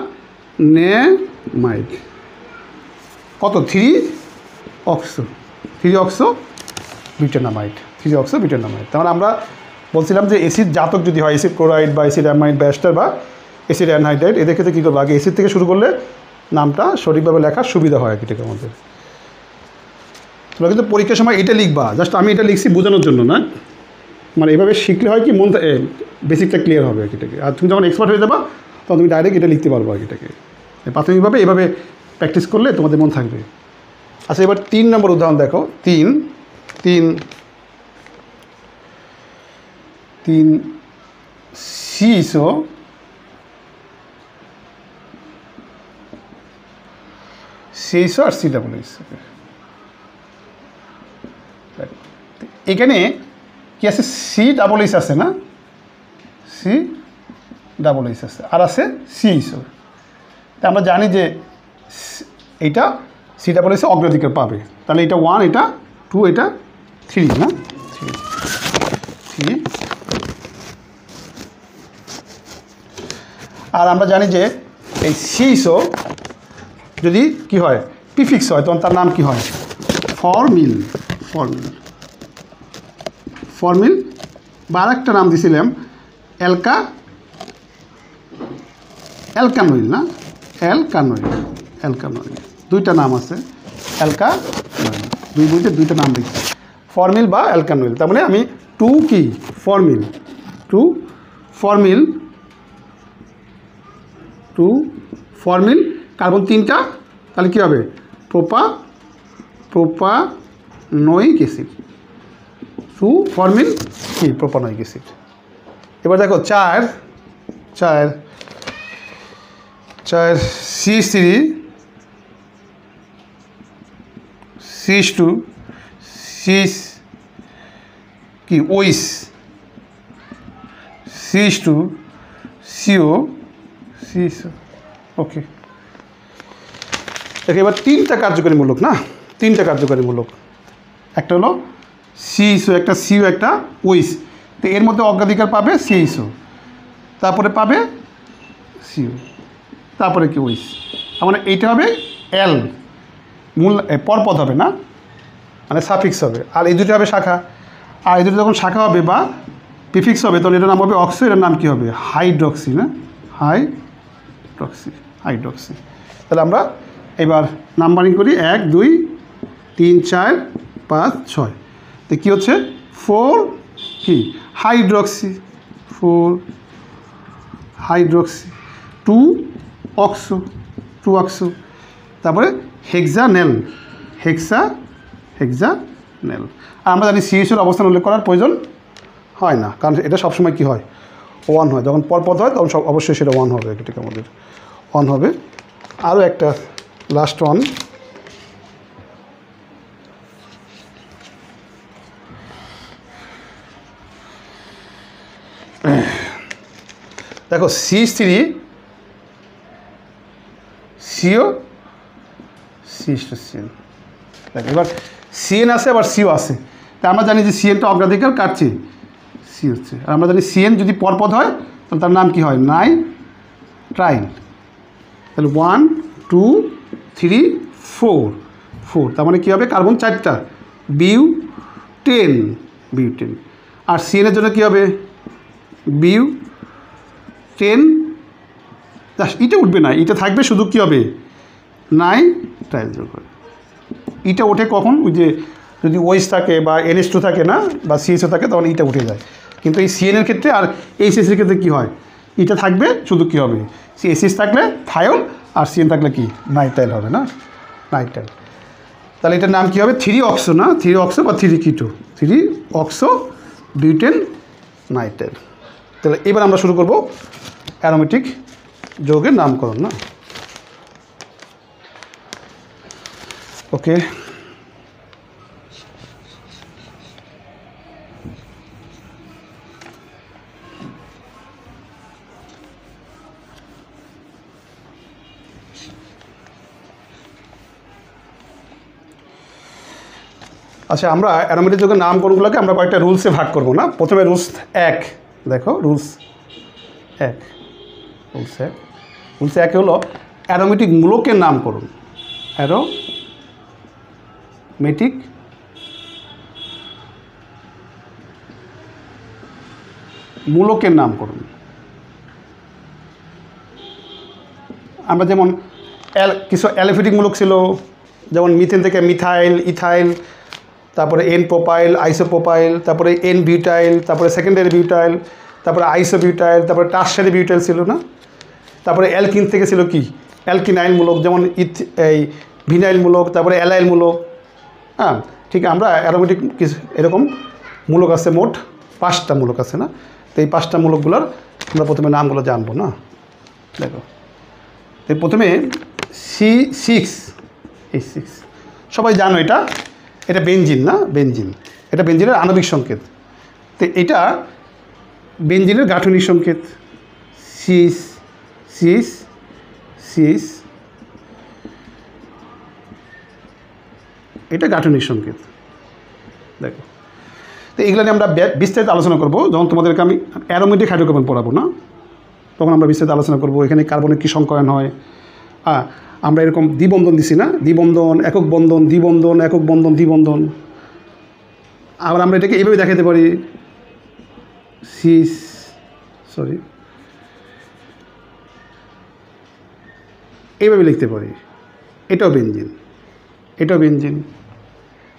নে মাইড কত? Three oxo. Three oxo butanamide three oxo butanamide তার মানে আমরা বলছিলাম যে এসিড জাতক যদি হয় এসিড ক্লোরাইড বা এসিড অ্যামাইড বা এস্টার বা এসিড অ্যানহাইড্রাইড এদের ক্ষেত্রে কী করব? আগে এসিড থেকে শুরু করলে নামটা সঠিকভাবে লেখার সুবিধা হয় এটাকে আমাদের তোমরা কিন্তু পরীক্ষার সময় এটা লিখবা। জাস্ট আমি এটা লিখছি বোঝানোর জন্য না। মানে এভাবে শিখলে হয় কি, মন বেসিকটা ক্লিয়ার হবে এটাকে। আর তুমি যখন এক্সপার্ট হয়ে যাবা, তখন তুমি ডাইরেক্ট এটা লিখতে পারব আর এটাকে। প্রাথমিকভাবে এভাবে প্র্যাকটিস করলে তোমাদের মন থাকবে। আচ্ছা এবার তিন নম্বর উদাহরণ দেখো। তিন তিন তিন, সি সিসো সিসো আর সি, ডাবল এস এখানে কি আছে? সি, ডাবল এইচ আছে না? সি, ডাবল এইচ আছে। আর আছে সি তা আমরা জানি যে সি- এইটা সি ডাবল এইচে অগ্রাধিকার পাবে। তাহলে এটা ওয়ান এটা টু এটা থ্রি না? থ্রি থ্রি আর আমরা জানি যে এই সিসও যদি কি হয়? প্রিফিক্স হয়, তখন তার নাম কি হয়? ফরমিল ফরমিল ফরমিল বা আরেকটা নাম দিয়েছিলাম অ্যালকা অ্যালকানয়েল না? অ্যালকানয়েল অ্যালকানয়েল দুইটা নাম আছে অ্যালকা দুই বইতে দুইটা নাম দিচ্ছি ফরমিল বা অ্যালকানয়েল তার মানে আমি টু কি? Formyl. Two formyl. Two formyl. Carbon তিনটা, তাহলে কী হবে? প্রোপা প্রোপা নয়িক অ্যাসিড। টু ফরমিল কি? Propanoic acid. এবার দেখো, চার চার চার C three cis two cis কি, ওইস cis two CO cis okay দেখো, এবার তিনটা কার্যকরীমূলক না? তিনটা কার্যকরীমূলক একটা হলো সিইসও একটা সিও, একটা ওইস। তো এর মধ্যে অগ্রাধিকার পাবে সিইসও তারপরে পাবে সিও। তারপরে কি, ওইস। তার মানে এইটা হবে এল। মূল পরপদ হবে না? মানে সাফিক্স হবে। আর এই দুটো হবে শাখা। আর এই দুটো যখন শাখা হবে বা প্রিফিক্স হবে তখন এটার নাম হবে অক্সো এটার নাম কী হবে? হাইড্রক্সি না? হাইড্রক্সি হাইড্রক্সি তাহলে আমরা এবার নাম্বারিং করি। এক, দুই, তিন, চার, পাঁচ, ছয়। তো কী হচ্ছে? ফোর কি? Hydroxy four hydroxy two oxo two oxo তারপরে হেক্সানেল হেক্সা হেক্সানেল আর আমরা জানি সিএসের অবস্থান উল্লেখ করার প্রয়োজন হয় না, কারণ এটা সবসময় কি হয়? ওয়ান হয়। যখন পরপদ হয় তখন সব অবশ্যই সেটা ওয়ান হবে এটাকে আমাদের ওয়ান হবে। আরও একটা লাস্ট ওয়ান দেখো C three C O two C N দেখো, এবার সিএন আছে, আবার সিও আছে। তা আমরা জানি যে সিএনটা অগ্রাধিকার কাটছে। সি হচ্ছে। আর আমরা জানি সিএন যদি পরপদ হয়, তাহলে তার নাম কি হয়? Nitrile. তাহলে one, two, three, four. Four. তার মানে কী হবে? কার্বন চারটা। Butane. Butane. আর সিএনের জন্য কী হবে? বিউ টেন। ইটা উঠবে না। ইটা থাকবে, শুধু কী হবে? নাই ট্রাইল যোগ হবে ইটা ওঠে কখন? ওই যে যদি ওয়েস থাকে বা এনএস টু থাকে না, বা সিএসও থাকে, তখন ইটা উঠে যায়। কিন্তু এই সিএনের ক্ষেত্রে আর এইচএসের ক্ষেত্রে কী হয়? ইটা থাকবে, শুধু কী হবে? এসিস থাকলে থায়ল, আর সিএন থাকলে কি? নাইট্রাইল হবে না? নাইট্রাইল। তাহলে এটার নাম কী হবে? থ্রি অক্সো না? থ্রি অক্সো বা three keto? Three oxo butane nitrile. তাহলে এবার আমরা শুরু করব অ্যারোমেটিক যৌগের নামকরণ, না? ওকে আচ্ছা আমরা অ্যারোমেটিক যৌগের নামকরণগুলোকে আমরা কয়েকটা রুলসে ভাগ করব না। প্রথমে রুলস এক, দেখো রুলস এক রুলস এক। রুলস এক হলো অ্যারোমেটিক মূলকের নামকরণ। অ্যারো মেটিক। মূলকের নামকরণ আমরা যেমন কিছু অ্যালোফিটিক মূলক ছিল, যেমন মিথেন থেকে মিথাইল, ইথাইল, তারপরে এন প্রোপাইল আইসোপ্রোপাইল তারপরে এন বিউটাইল তারপরে সেকেন্ডারি বিউটাইল তারপরে আইসো বিউটাইল তারপরে টার্সারি বিউটাইল ছিল না? তারপরে অ্যালকিন থেকে ছিল কি? অ্যালকিনাইল মূলক, যেমন ইথ, এই ভিনাইলমূলক তারপরে অ্যালাইলমূলক হ্যাঁ ঠিক আমরা অ্যারোমেটিক কিছু এরকম মূলক আছে মোট পাঁচটা মূলক আছে না? তো এই পাঁচটা মূলকগুলোর আমরা প্রথমে নামগুলো জানব না? দেখো, তো প্রথমে সি সিক্স এই সিক্স সবাই জানো এটা? এটা বেঞ্জিন না? বেঞ্জিন। এটা বেঞ্জিনের আণবিক সংকেত। তো এটা বেঞ্জিনের গাঠনিক সংকেত। সিস সিস সিস এটা গাঠনিক সংকেত। দেখো। তো এগুলো নিয়ে আমরা বিস্তারিত আলোচনা করব। যখন তোমাদেরকে আমি অ্যারোমেটিক হাইড্রোকার্বন পড়াবো, না? তখন আমরা বিস্তারিত আলোচনা করব, এখানে কার্বনের কী সংকরণ হয়। হ্যাঁ আমরা এরকম দ্বিবন্ধন দিছি, না? দ্বিবন্ধন, একক বন্ধন, দ্বিবন্ধন, একক বন্ধন, দ্বিবন্ধন। আবার আমরা এটাকে এইভাবে দেখাতে পারি। সিস সরি এইভাবে লিখতে পারি। এটাও বেঞ্জিন এটাও বেঞ্জিন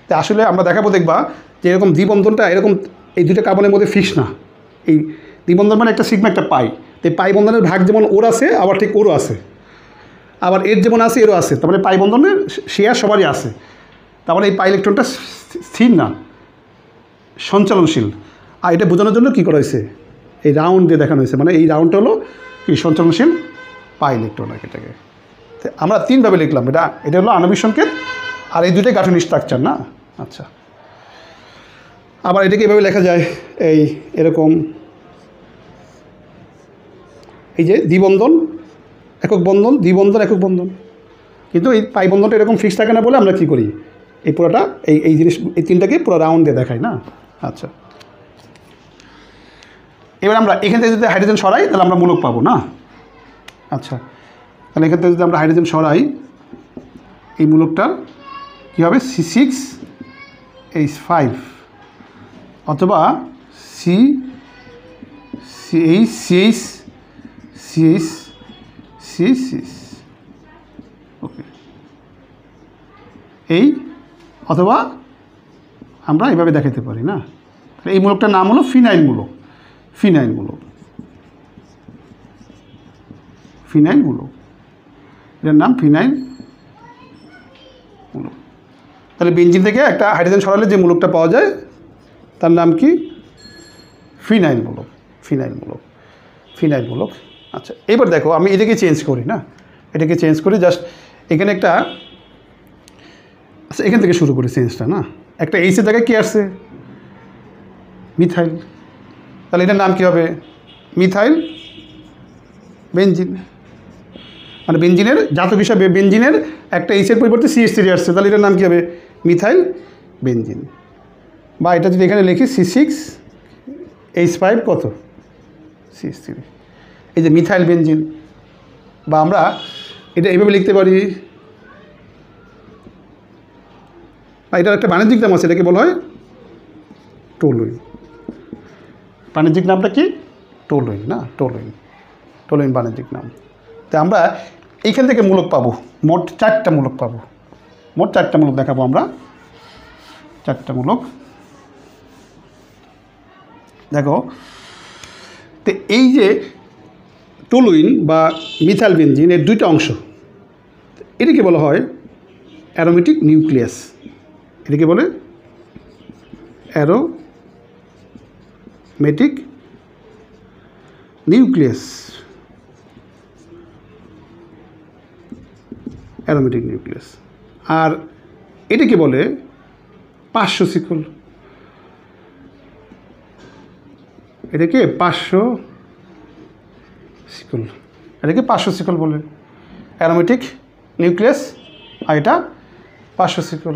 তা আসলে আমরা দেখাবো দেখবা যে এরকম দ্বিবন্ধনটা, এরকম এই দুটো কার্বনের মধ্যে ফিক্স না। এই দ্বিবন্ধন মানে একটা সিগমা একটা পাই তো পাই বন্ধনের ভাগ যেমন ওর আছে, আবার ঠিক ওরও আছে। আবার এর যেমন আছে, এরও আছে। তার মানে পাই বন্ধনের শেয়ার সবারই আছে। তার মানে এই পাই ইলেকট্রনটা স্থির না, সঞ্চালনশীল। আর এটা বোঝানোর জন্য কী করা হয়েছে? এই রাউন্ড দিয়ে দেখানো হয়েছে। মানে এই রাউন্ডটা হলো কি, সঞ্চালনশীল পাই ইলেকট্রন এটাকে। আমরা তিনভাবে লিখলাম। এটা এটা হলো আণবিক সংকেত আর এই দুটোই গাঠনিক স্ট্রাকচার না? আচ্ছা। আবার এটাকে এভাবে লেখা যায়, এই এরকম। এই যে দ্বিবন্ধন, একক বন্ধন, দ্বিবন্ধন, একক বন্ধন। কিন্তু এই পাই বন্ধনটা এরকম ফিক্স থাকে না বলে আমরা কী করি? এই পুরোটা, এই এই জিনিস, এই তিনটাকে পুরো রাউন্ড দিয়ে দেখাই, না? আচ্ছা। এবার আমরা এখান থেকে যদি হাইড্রোজেন সরাই, তাহলে আমরা মূলক পাবো, না? আচ্ছা। তাহলে এখান থেকে যদি আমরা হাইড্রোজেন সরাই, এই মূলকটার কী হবে? সি সিক্স এইচ ফাইভ অথবা C C H C H C H C H C H okay এই অথবা আমরা এভাবে দেখাতে পারি, না? এই মূলকটার নাম হলো ফিনাইল মূলক। ফিনাইল মূলক। ফিনাইল মূলক। এটার নাম ফিনাইল তাহলে বেঞ্জিন থেকে একটা হাইড্রোজেন সরালে যে মূলকটা পাওয়া যায়, তার নাম কি? ফিনাইল মূলক ফিনাইল মূলক ফিনাইল মূলক। আচ্ছা এবার দেখো, আমি এটাকে চেঞ্জ করি, না? এটাকে চেঞ্জ করি জাস্ট এখানে একটা আচ্ছা এখান থেকে শুরু করি চেঞ্জটা না? একটা এইচের জায়গায় কী আসছে? মিথাইল। তাহলে এটার নাম কী হবে? Methyl benzene. মানে বেঞ্জিনের জাতক হিসাবে বেঞ্জিনের একটা এইচের পরিবর্তে সিএস থ্রি আসছে, তাহলে এটার নাম কী হবে? মিথাইল বেঞ্জিন বা এটা যদি এখানে লিখি, সি সিক্স, এইচ ফাইভ কত? C H three. এই যে মিথাইল বেঞ্জিন বা আমরা এটা এইভাবে লিখতে পারি। বা এটার একটা বাণিজ্যিক নাম আছে, এটাকে বলা হয় টোলুইন। বাণিজ্যিক নামটা কি? টোলুইন, না? টোলুইন। টোলুইন বাণিজ্যিক নাম। তো আমরা এইখান থেকে মূলক পাবো, মোট চারটা মূলক পাবো। মোট চারটা মূলক দেখাবো আমরা। চারটা মূলক। দেখো, তো এই যে টোলুইন বা মিথাইল বেনজিন, এর দুইটা অংশ, এটাকে বলা হয় অ্যারোমেটিক নিউক্লিয়াস। এটাকে বলে অ্যারোমেটিক নিউক্লিয়াস। Aromatic nucleus. আর এটাকে বলে পাঁচশো শিকল এটাকে পাঁচশো শিকল এটাকে পাঁচশো শিকল বলে। অ্যারোমেটিক, নিউক্লিয়াস, আর এটা পাঁচশো শিকল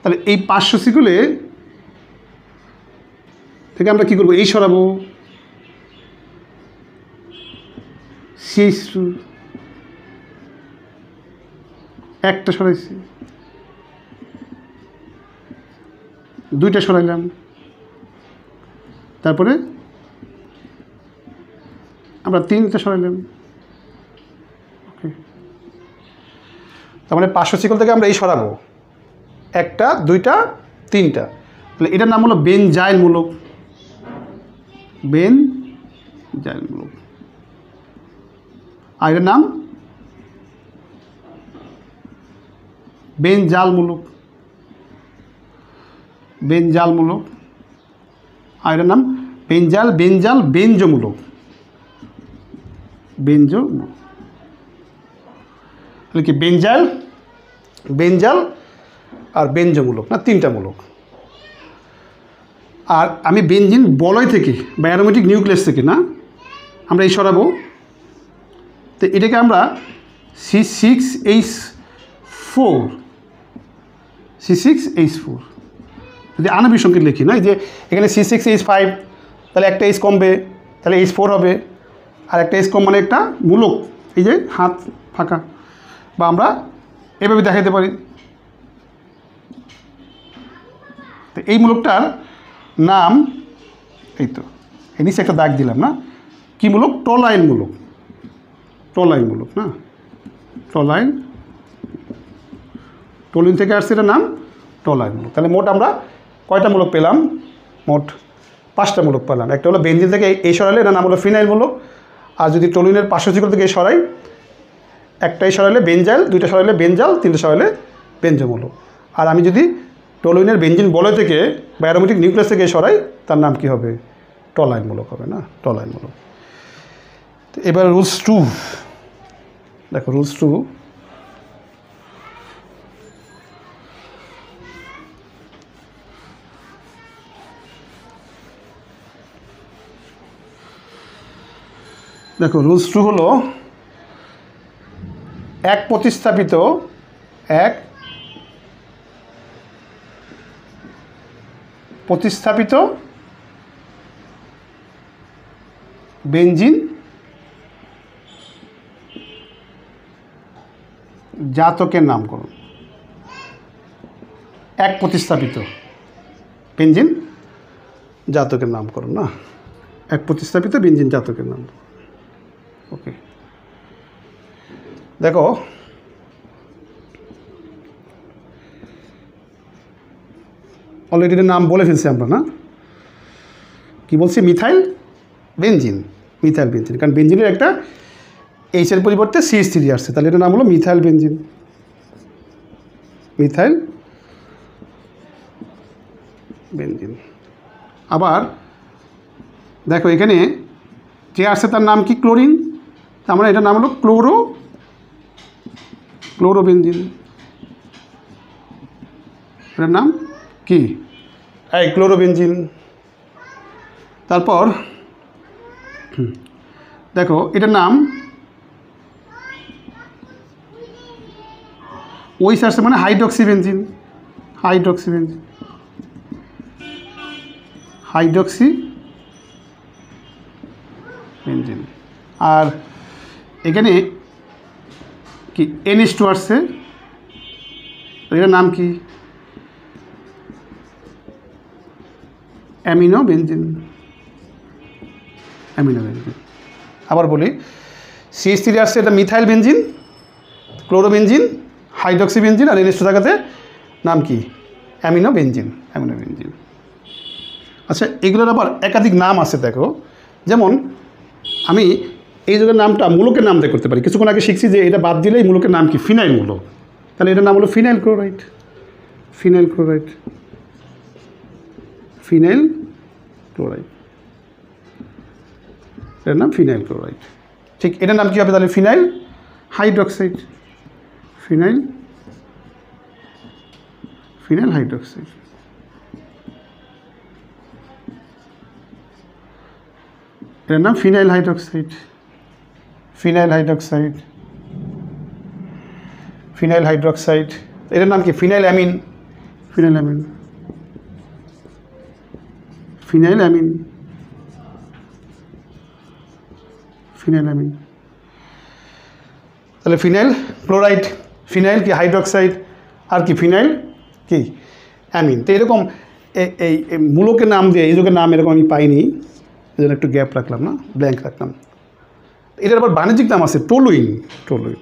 তাহলে এই পাঁচশো শিকলে থেকে আমরা কী করব? এই সরাবো। সিএইচ টু একটা সরাইছি। দুইটা সরাইলাম। তারপরে আমরা তিনটা সরাইলাম। ওকে তার মানে পাঁচশো শিকল থেকে আমরা এই সরাবো। একটা, দুইটা, তিনটা। তাহলে এটার নাম হলো বেন জাইল মূলক বেন জাইল মূলক আর এটার নাম? বেঞ্জালমূলক বেঞ্জালমূলক আর এটার নাম বেঞ্জাল বেঞ্জাল বেঞ্জমূলক বেঞ্জ তাহলে কি বেঞ্জাল বেঞ্জাল আর বেঞ্জমূলক না, তিনটা মূলক। আর আমি বেঞ্জিন বলয় থেকে বা অ্যারোমেটিক নিউক্লিয়াস থেকে না, আমরা এই সরাবো। তো এটাকে আমরা C six H four C six H four যদি আনবি সংকেত লিখি না যে এখানে সি সিক্স এইচ ফাইভ তাহলে একটা এইচ কমবে, তাহলে এইচ ফোর হবে। আর একটা এইচ কম মানে একটা মূলক, এই যে হাত ফাঁকা। বা আমরা এভাবে দেখাতে পারি। তো এই মূলকটার নাম, এই তো, এই নিচে একটা দাগ দিলাম না? কী মূলক? টলাইন মূলক। টলাইন মূলক না? টলাইন টলিন থেকে আসছে, এটার নাম টলাইন মূলক। তাহলে মোট আমরা কয়টা মূলক পেলাম? মোট পাঁচটা মূলক পেলাম। একটা হলো বেঞ্জিন থেকে এই- সরালে, এটার নাম হলো ফিনাইল মূলক। আর যদি টলিনের পার্শ্বশিকল থেকে এই সরাই, একটাই সরাইলে বেঞ্জাল, দুইটা সরাইলে বেঞ্জাল, তিনটা সরাইলে বেঞ্জমূলক আর আমি যদি টলুইনের বেঞ্জিন বলয় থেকে বা অ্যারোমেটিক নিউক্লিয়াস থেকে সরাই, তার নাম কি হবে? টলাইনমূলক হবে না? টলাইনমূলক এবার রুলস টু দেখো রুলস টু দেখো রুলস টু হলো এক প্রতিস্থাপিত এক প্রতিস্থাপিত বেঞ্জিন জাতকের নামকরণ। এক প্রতিস্থাপিত বেঞ্জিন জাতকের নামকরণ না? এক প্রতিস্থাপিত বেঞ্জিন জাতকের নাম ওকে দেখো অলরেডি নাম বলে ফেলছি আমরা, না? কি বলছি? মিথাইল বেঞ্জিন মিথাইল বেঞ্জিন কারণ বেঞ্জিনের একটা এইচের পরিবর্তে সিএস থ্রি আসছে। তাহলে এটার নাম হলো মিথাইল বেঞ্জিন মিথাইল বেঞ্জিন আবার, দেখো এখানে যে আসছে তার নাম কি? ক্লোরিন তার মানে এটার নাম হলো ক্লোরো ক্লোরোবেঞ্জিন এটার নাম কি? এই ক্লোরোবেঞ্জিন তারপর দেখো এটার নাম ওই আসছে মানে হাইড্রক্সিবেঞ্জিন হাইড্রক্সিবেঞ্জিন হাইড্রক্সি বেঞ্জিন আর এখানে কি? এনএস টু আসছে এটার নাম কি? অ্যামিনো বেঞ্জিন অ্যামিনো বেঞ্জিন আবার বলি সিএস থ্রি আসছে এটা methyl benzene chlorobenzene hydroxy benzene আর এনএস টু থাকাতে নাম কি? অ্যামিনো বেঞ্জিন অ্যামিনো বেঞ্জিন আচ্ছা এগুলোর আবার একাধিক নাম আছে, দেখো। যেমন, আমি এই যুগের নামটা মূলকের নাম দিয়ে করতে পারি। কিছুক্ষণ আগে শিখছি যে এটা বাদ দিলেই মূলকের নাম কি? ফিনাইল মূলক। তাহলে এটার নাম হলো phenyl chloride. Phenyl chloride. Phenyl chloride. এটার নাম ফিনাইল ক্লোরাইড। ঠিক এটার নাম কী হবে তাহলে? Phenyl hydroxide. Phenyl phenyl hydroxide. এটার নাম phenyl hydroxide. Phenyl hydroxide. Phenyl hydroxide. এটার নাম কি? Phenyl amine. Phenyl amine. Phenyl amine. Phenyl amine. তাহলে ফিনাইল ক্লোরাইড ফিনাইল কি হাইড্রক্সাইড আর কি ফিনাইল কি? অ্যামিন। তো এরকম এই মূলকের নাম দিয়ে এই যুগের নাম এরকম আমি পাইনি। এই জন্য একটু গ্যাপ রাখলাম না? ব্ল্যাঙ্ক রাখলাম। এটার আবার বাণিজ্যিক নাম আছে টোলুইন। টোলুইন।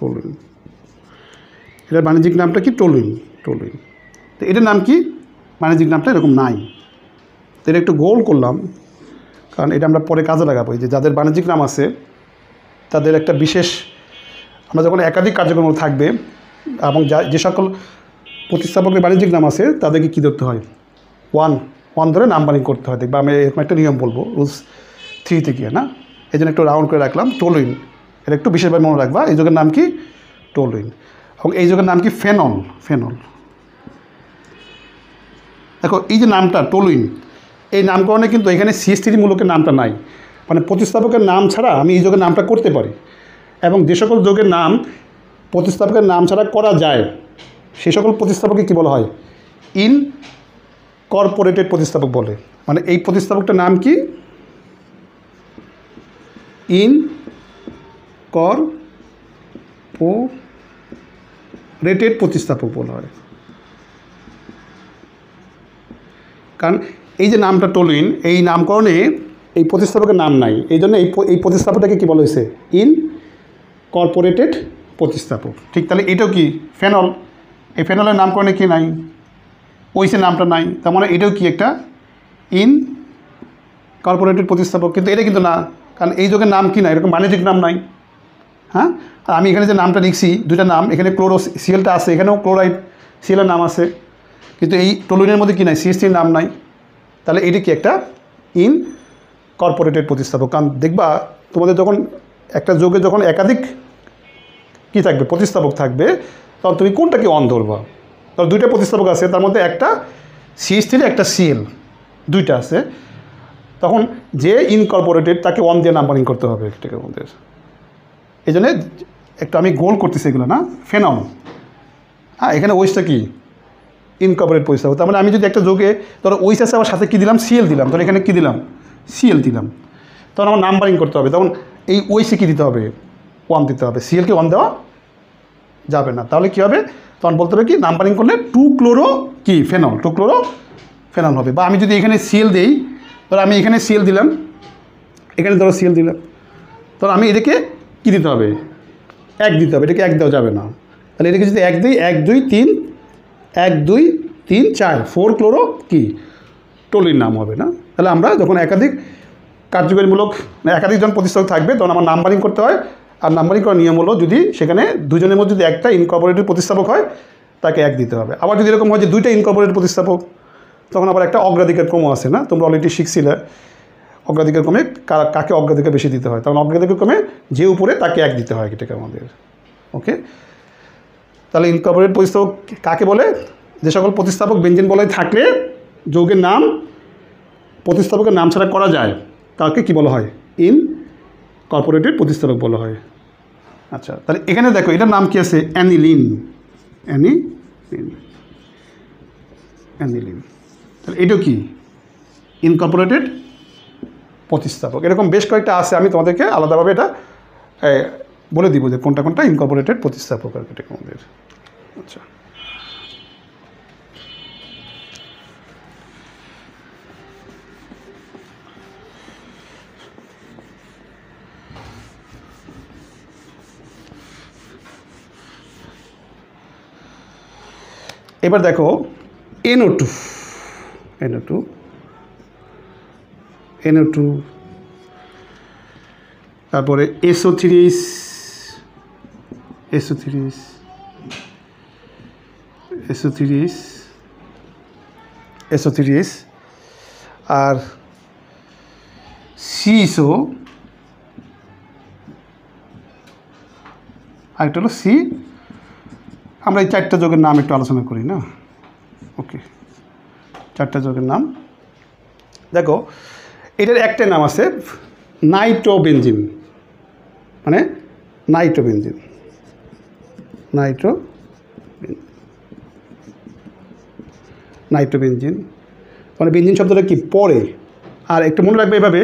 টোলুইন। এটার বাণিজ্যিক নামটা কি? টোলুইন। টোলুইন। তো এটার নাম কি? বাণিজ্যিক নামটা এরকম নাই। তো এটা একটু গোল করলাম কারণ এটা আমরা পরে কাজে লাগাবো। এই যে যাদের বাণিজ্যিক নাম আছে তাদের একটা বিশেষ আমরা যখন একাধিক কার্যক্রম থাকবে এবং যা যে সকল প্রতিস্থাপকের বাণিজ্যিক নাম আছে তাদেরকে কী ধরতে হয়? ওয়ান ওয়ান ধরে নাম্বারিং করতে হয়। দেখবা আমি এরকম একটা নিয়ম বলব রুলস থ্রি থেকে না? এই জন্য একটু রাউন্ড করে রাখলাম টোলুইন এটা একটু বিশেষভাবে মনে রাখবা, এই যুগের নাম কি? টোলুইন এবং এই যুগের নাম কি? ফেনল ফেনল দেখো, এই যে নামটা টোলুইন এই নামকরণে কিন্তু এখানে সিএসটি মূলকের নামটা নাই। মানে প্রতিস্থাপকের নাম ছাড়া আমি এই যোগের নামটা করতে পারি। এবং যে সকল যোগের নাম প্রতিস্থাপকের নাম ছাড়া করা যায়, সে সকল প্রতিস্থাপককে কী বলা হয়? ইন কর্পোরেটেড প্রতিস্থাপক বলে। মানে এই প্রতিস্থাপকটার নাম কি? ইন, কর, পো, রেটেড প্রতিস্থাপক বলা হয়। কারণ এই যে নামটা টলুইন এই নামকরণে এই প্রতিস্থাপকের নাম নাই। এই জন্য এই এই প্রতিস্থাপকটাকে কী বলা হয়েছে? ইন, কর্পোরেটেড প্রতিস্থাপক। ঠিক তাহলে এটাও কি ফেনল? এই ফেনলের নামকরণে কি নাই? ওইসে নামটা নাই। তার মানে এটাও কি একটা ইন, কর্পোরেটেড প্রতিস্থাপক। কিন্তু এটা কিন্তু না। কারণ এই যোগের নাম কি না এরকম বাণিজ্যিক নাম নাই। হ্যাঁ? আর আমি এখানে যে নামটা লিখছি, দুইটা নাম, এখানে ক্লোরো সিএলটা আছে, এখানেও ক্লোরাইড সিএলের নাম আছে। কিন্তু এই টলুইনের মধ্যে কি নাই? সিএসটির নাম নাই। তাহলে এটি কি একটা ইন কর্পোরেটেড প্রতিস্থাপক? কারণ দেখবা, তোমাদের যখন একটা যোগে যখন একাধিক কি থাকবে? প্রতিস্থাপক থাকবে, তখন তুমি কোনটাকে অন ধরবা? ধর দুইটা প্রতিস্থাপক আছে, তার মধ্যে একটা সিএসটির একটা সিএল, দুইটা আছে। তখন যে ইনকর্পোরেটেড তাকে ওয়ান দিয়ে নাম্বারিং করতে হবে একটাকে আমাদের এই জন্যে একটু আমি গোল করতেছি এগুলো, না? ফেনম হ্যাঁ এখানে ওইসটা কি? ইনকর্পোরেট প্রতিস্থাপক তার মানে আমি যদি একটা যোগে, ধরো ওইস আছে আমার সাথে কী দিলাম? সিএল দিলাম। তখন এখানে কী দিলাম? সিএল দিলাম। তখন আমার নাম্বারিং করতে হবে। তখন এই ওইসে কী দিতে হবে? ওয়ান দিতে হবে। সিএলকে ওয়ান দেওয়া যাবে না। তাহলে কী হবে? তখন বলতে হবে কি? নাম্বারিং করলে টু ক্লোরো কি? ফেনল টু ক্লোরো ফেনল হবে। বা আমি যদি এখানে সিএল দিই ধরো আমি এখানে সিএল দিলাম, এখানে ধরো সিএল দিলাম। তখন আমি এটাকে কী দিতে হবে? এক দিতে হবে, এটাকে এক দেওয়া যাবে না। তাহলে এটাকে যদি এক দিই, এক, দুই, তিন, এক, দুই, তিন, চার ফোর ক্লোরো কি? টলির নাম হবে না? তাহলে আমরা যখন একাধিক কার্যকরীমূলক মানে একাধিকজন প্রতিষ্ঠান থাকবে, তখন আমার নাম্বারিং করতে হয়। আর নাম্বারিং করার নিয়ম হলো যদি সেখানে দুজনের মধ্যে যদি একটা ইনকর্পোরেটেড প্রতিস্থাপক হয়, তাকে এক দিতে হবে। আবার যদি এরকম হয় যে দুইটা ইনকর্পোরেটেড প্রতিস্থাপক তখন আবার একটা অগ্রাধিকার ক্রম আছে, না? তোমরা অলরেডি শিখছিলে অগ্রাধিকার ক্রমে কাকে অগ্রাধিকার বেশি দিতে হয়? তখন অগ্রাধিকার ক্রমে যে উপরে তাকে এক দিতে হয় এটাকে আমাদের ওকে তাহলে ইনকর্পোরেট প্রতিস্থাপক কাকে বলে? যে সকল প্রতিস্থাপক ব্যঞ্জন বলয় থাকলে যৌগের নাম, প্রতিস্থাপকের নাম ছাড়া করা যায় তাকে কি বলা হয়? ইন কর্পোরেটেড প্রতিস্থাপক বলা হয়। আচ্ছা তাহলে এখানে দেখো, এটার নাম কি আছে? অ্যানিলিন অ্যানিলিন অ্যানিলিন এটাও কি? ইনকর্পোরেটেড প্রতিস্থাপক। এরকম বেশ কয়েকটা আছে, আমি তোমাদেরকে আলাদাভাবে এটা বলে দিব যে কোনটা কোনটা ইনকর্পোরেটেড প্রতিস্থাপক আর কি আমাদের আচ্ছা। এবার দেখো N O two N O two N O two তারপরে S O three H S O three H S O three H S O three H আর সিসও আরেকটা হলো সি আমরা এই চারটা যোগের নাম একটু আলোচনা করি, না? ওকে চারটা যোগের নাম। দেখো, এটার একটা নাম আছে নাইট্রোবেনজিন। মানে নাইট্রোবেনজিন। Nitro nitrobenzene. মানে বেঞ্জিন শব্দটা কি? পরে। আর একটু মনে রাখবে এভাবে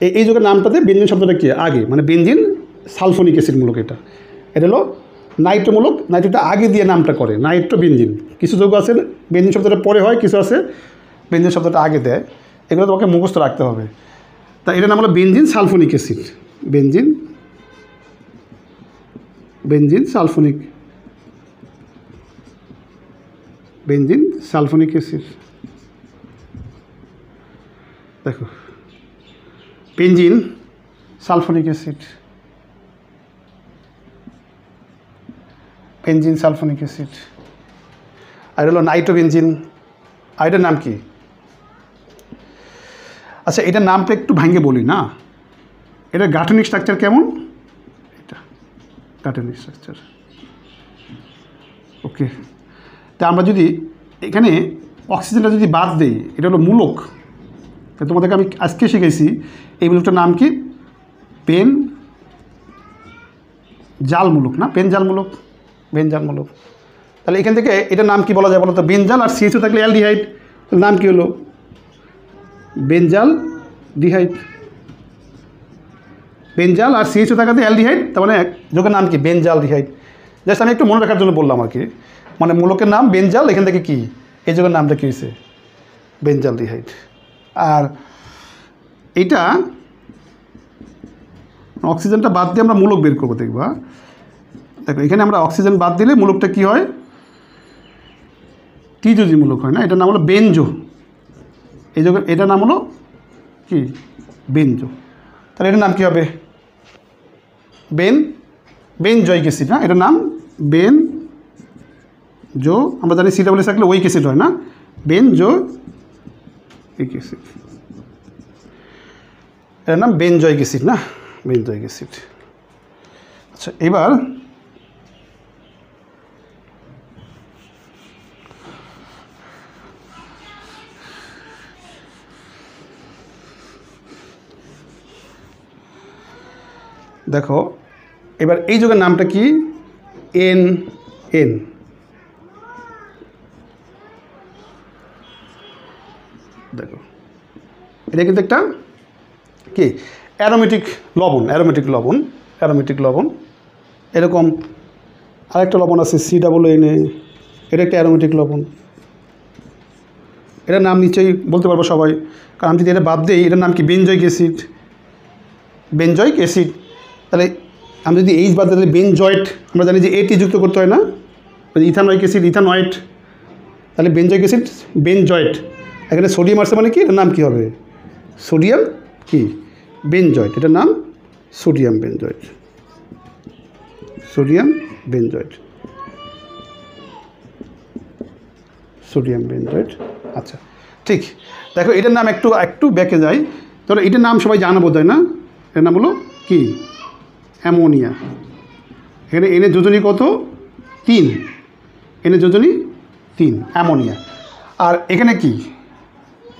এই যুগের নামটাতে বেঞ্জিন শব্দটা কি? আগে। মানে বেঞ্জিন সালফোনিক অ্যাসিডমূলক এটা। এটা হলো নাইট্রোমূলক নাইট্রোটা আগে দিয়ে নামটা করে। নাইট্রো বেঞ্জিন কিছু যৌগ আছে বেঞ্জিন শব্দটা পরে হয়, কিছু আছে বেঞ্জিন শব্দটা আগে দেয়, এগুলো তোমাকে মুখস্থ রাখতে হবে। তা এটার নাম হলো benzene sulfonic acid. Benzene benzene sulfonic benzene sulfonic acid. দেখো benzene sulfonic acid. Benzene sulfonic acid. আর হলো নাইট্রোবেঞ্জিন আর এটার নাম কি? আচ্ছা এটার নামটা একটু ভাঙে বলি না। এটা গাঠনিক স্ট্রাকচার কেমন? এটা, গাঠনিক স্ট্রাকচার ওকে, তা আমরা যদি এখানে অক্সিজেনটা যদি বাদ দিই, এটা হলো মূলক। তোমাদেরকে আমি আজকে শিখেছি এই মূলকটার নাম কি? পেন জালমূলক না? পেন জালমূলক বেন জালমূলক তাহলে এখান থেকে এটার নাম কি বলা যায় বলো তো? বেনজাল আর সিএসও থাকলে অ্যালডিহাইড। নাম কি হলো? বেনজাল ডিহাইড। বেনজাল আর সিএইচও থাকাতে অ্যালডিহাইড তার মানে যোগের নাম কি? বেনজাল ডিহাইড। জাস্ট আমি একটু মনে রাখার জন্য বললাম আর কি। মানে মূলকের নাম বেনজাল, এখান থেকে কি? এই যোগের নামটা কী হয়েছে? বেনজাল ডিহাইড। আর এটা অক্সিজেনটা বাদ দিয়ে আমরা মূলক বের করব, দেখবা। দেখো, এখানে আমরা অক্সিজেন বাদ দিলে মূলকটা কি হয়? টিজোজি মূলক হয় না, এটার নাম হলো বেনজো। এই যোগের, এটার নাম হলো কি? বেনজো। তাহলে এটার নাম কী হবে? বেন বেন জয় কেসিড না এটার নাম বেন জো আমরা জানি সি ডাবল থাকলে ওই কেসিড হয় না। বেন জো এই কেসিড এটার নাম বেন জয় কেসিড না? বেন জয় কেসিড আচ্ছা এবার দেখো, এবার এই যুগের নামটা কি? N N. দেখো, এটা কিন্তু একটা কি? অ্যারোমেটিক লবণ অ্যারোমেটিক লবণ অ্যারোমেটিক লবণ। এরকম আরেকটা লবণ আছে সি ডাবল এন এ এটা একটা অ্যারোমেটিক লবণ। এটার নাম নিশ্চয়ই বলতে পারব সবাই। কারণ যদি এটা বাদ দিই, এটার নাম কি? Benzoic acid. Benzoic acid. তাহলে আমরা যদি এইচ বাদ তাহলে বেনজয়েট আমরা জানি যে এটি যুক্ত করতে হয় না। ইথানয়িক অ্যাসিড ইথানয়েট তাহলে বেনজয়িক অ্যাসিড বেনজয়েট এখানে সোডিয়াম আসছে মানে কি? এটার নাম কী হবে? সোডিয়াম কি? বেনজয়েট এটার নাম sodium benzoate sodium benzoate sodium benzoate আচ্ছা ঠিক। দেখো, এটার নাম একটু একটু ব্যাকে যাই ধরো, এটার নাম সবাই জানা বোধ হয় না? এটার নাম হলো কি? অ্যামোনিয়া। এখানে এনে যোজনী কত? তিন। এনে যোজনী তিন, অ্যামোনিয়া। আর এখানে কি?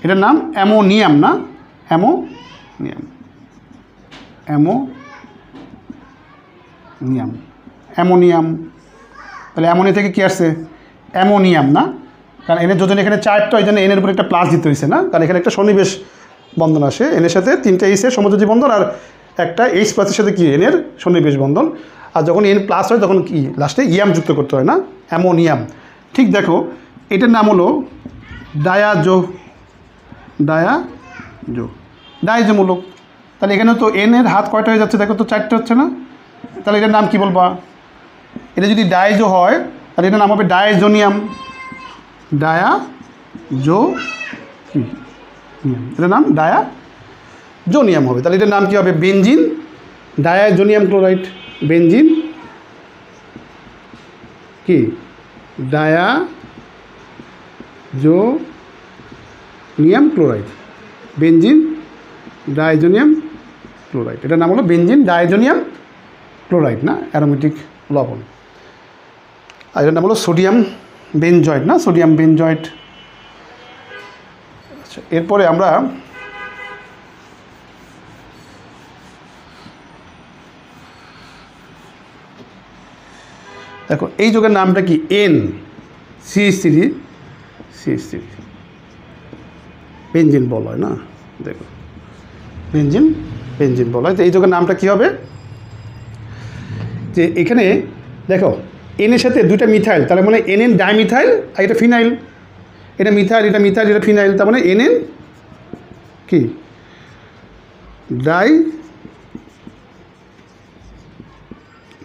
এটার নাম অ্যামোনিয়াম না? অ্যামোনিয়াম। অ্যামোনিয়াম। অ্যামোনিয়াম। তাহলে অ্যামোনিয়া থেকে কী আসছে? অ্যামোনিয়াম না? কারণ এনের যোজনী এখানে চারটা ওই জন্য এনের উপরে একটা প্লাস দিতে হয়েছে না? কারণ এখানে একটা সন্নিবেশ বন্ধন আসে। এনের সাথে তিনটা এইসের সমযোজী বন্ধন আর একটা এইচ প্লাসের সাথে কি এনের সন্নিবেশ বন্ধন আর যখন এন প্লাস হয় তখন কি? লাস্টে ইয়াম যুক্ত করতে হয় না? অ্যামোনিয়াম। ঠিক দেখো, এটার নাম হলো ডায়াজো ডায়াজো ডায়াজোমূলক। তাহলে এখানে তো এন এর হাত কয়টা হয়ে যাচ্ছে? দেখো তো চারটে হচ্ছে না? তাহলে এটার নাম কি বলবা? এটা যদি ডায়াজো হয়, তাহলে এটার নাম হবে ডায়াজোনিয়াম। ডায়াজো কি এটার নাম ডায়া জোনিয়াম হবে। তাহলে এটার নাম কী হবে? বেনজিন, ডায়াজোনিয়াম ক্লোরাইড, বেনজিন, কি? Diazonium chloride, benzene, diazonium chloride. এটার নাম হলো বেঞ্জিন ডায়াজোনিয়াম ক্লোরাইড, না? অ্যারোমেটিক লবণ। আর এটার নাম হলো সোডিয়াম বেনজয়েড, না? Sodium benzoate. আচ্ছা এরপরে আমরা দেখো, এই যোগের নামটা কি? N C three C three benzene বল হয় না? দেখো বেঞ্জিন বেঞ্জিন বল হয় তো এই যোগের নামটা কী হবে? যে এখানে, দেখো এনের সাথে দুইটা মিথাইল তার মানে এন এন ডাইমিথাইল আর এটা ফিনাইল এটা মিথাইল এটা মিথাইল এটা ফিনাইল তার মানে এন এন কি? ডাই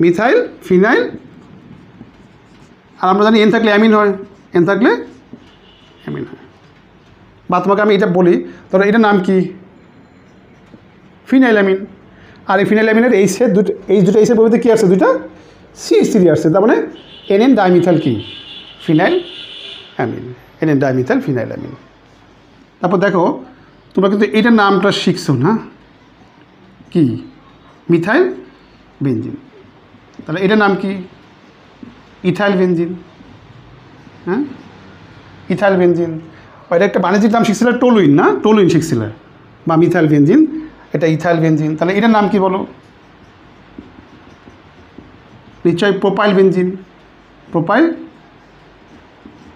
মিথাইল ফিনাইল আর আমরা জানি এন থাকলে অ্যামিন হয়। এন থাকলে অ্যামিন হয়। বা তোমাকে আমি এটা বলি, ধরো এটার নাম কি? Phenyl amine. আর এই ফিনাইল অ্যামিনের এইচের দুটো এই দুটো এইচের পরিবর্তে কী আসছে দুইটা সি থ্রি আসছে তার মানে এন এন ডাইমিথাল কি? Phenyl amine. N N dimethyl phenyl amine. তারপর দেখো, তোমরা কিন্তু এটার নামটা শিখছো না? কি? Methyl benzene. তাহলে এটার নাম কি? ইথাইল বেঞ্জিন হ্যাঁ? ইথাইল বেঞ্জিন এটা একটা বাণিজ্যিক নাম শিখছিলে, টোলুইন, না? টোলুইন শিখছিলে। বা মিথাইল বেঞ্জিন এটা ইথাইল বেঞ্জিন তাহলে এটার নাম কি বলো? নিশ্চয় propyl benzene propyl?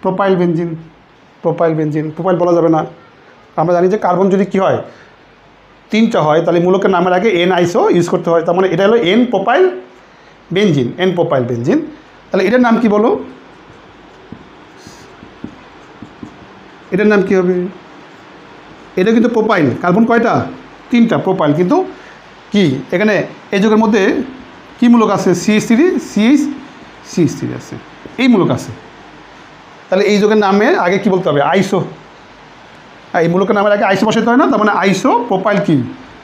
Propyl benzene propyl benzene propyl বলা যাবে না। আমরা জানি যে কার্বন যদি কী হয়, তিনটা হয়, তাহলে মূলকের নামের আগে এন আইসও ইউজ করতে হয়। তার মানে এটা হলো N propyl benzene N propyl benzene তাহলে এটার নাম কি বলো? এটার নাম কি হবে? এটা কিন্তু প্রোপাইল কার্বন কয়টা? তিনটা প্রোপাইল কিন্তু কি? এখানে এই যুগের মধ্যে কি মূলক আছে? C H three C H C H three আছে। এই মূলক আছে। তাহলে এই যুগের নামে আগে কি বলতে হবে? আইসো। আর এই মূলকের নামের আগে আইসো বসাতে হয় না? তার মানে আইসো প্রোপাইল কি?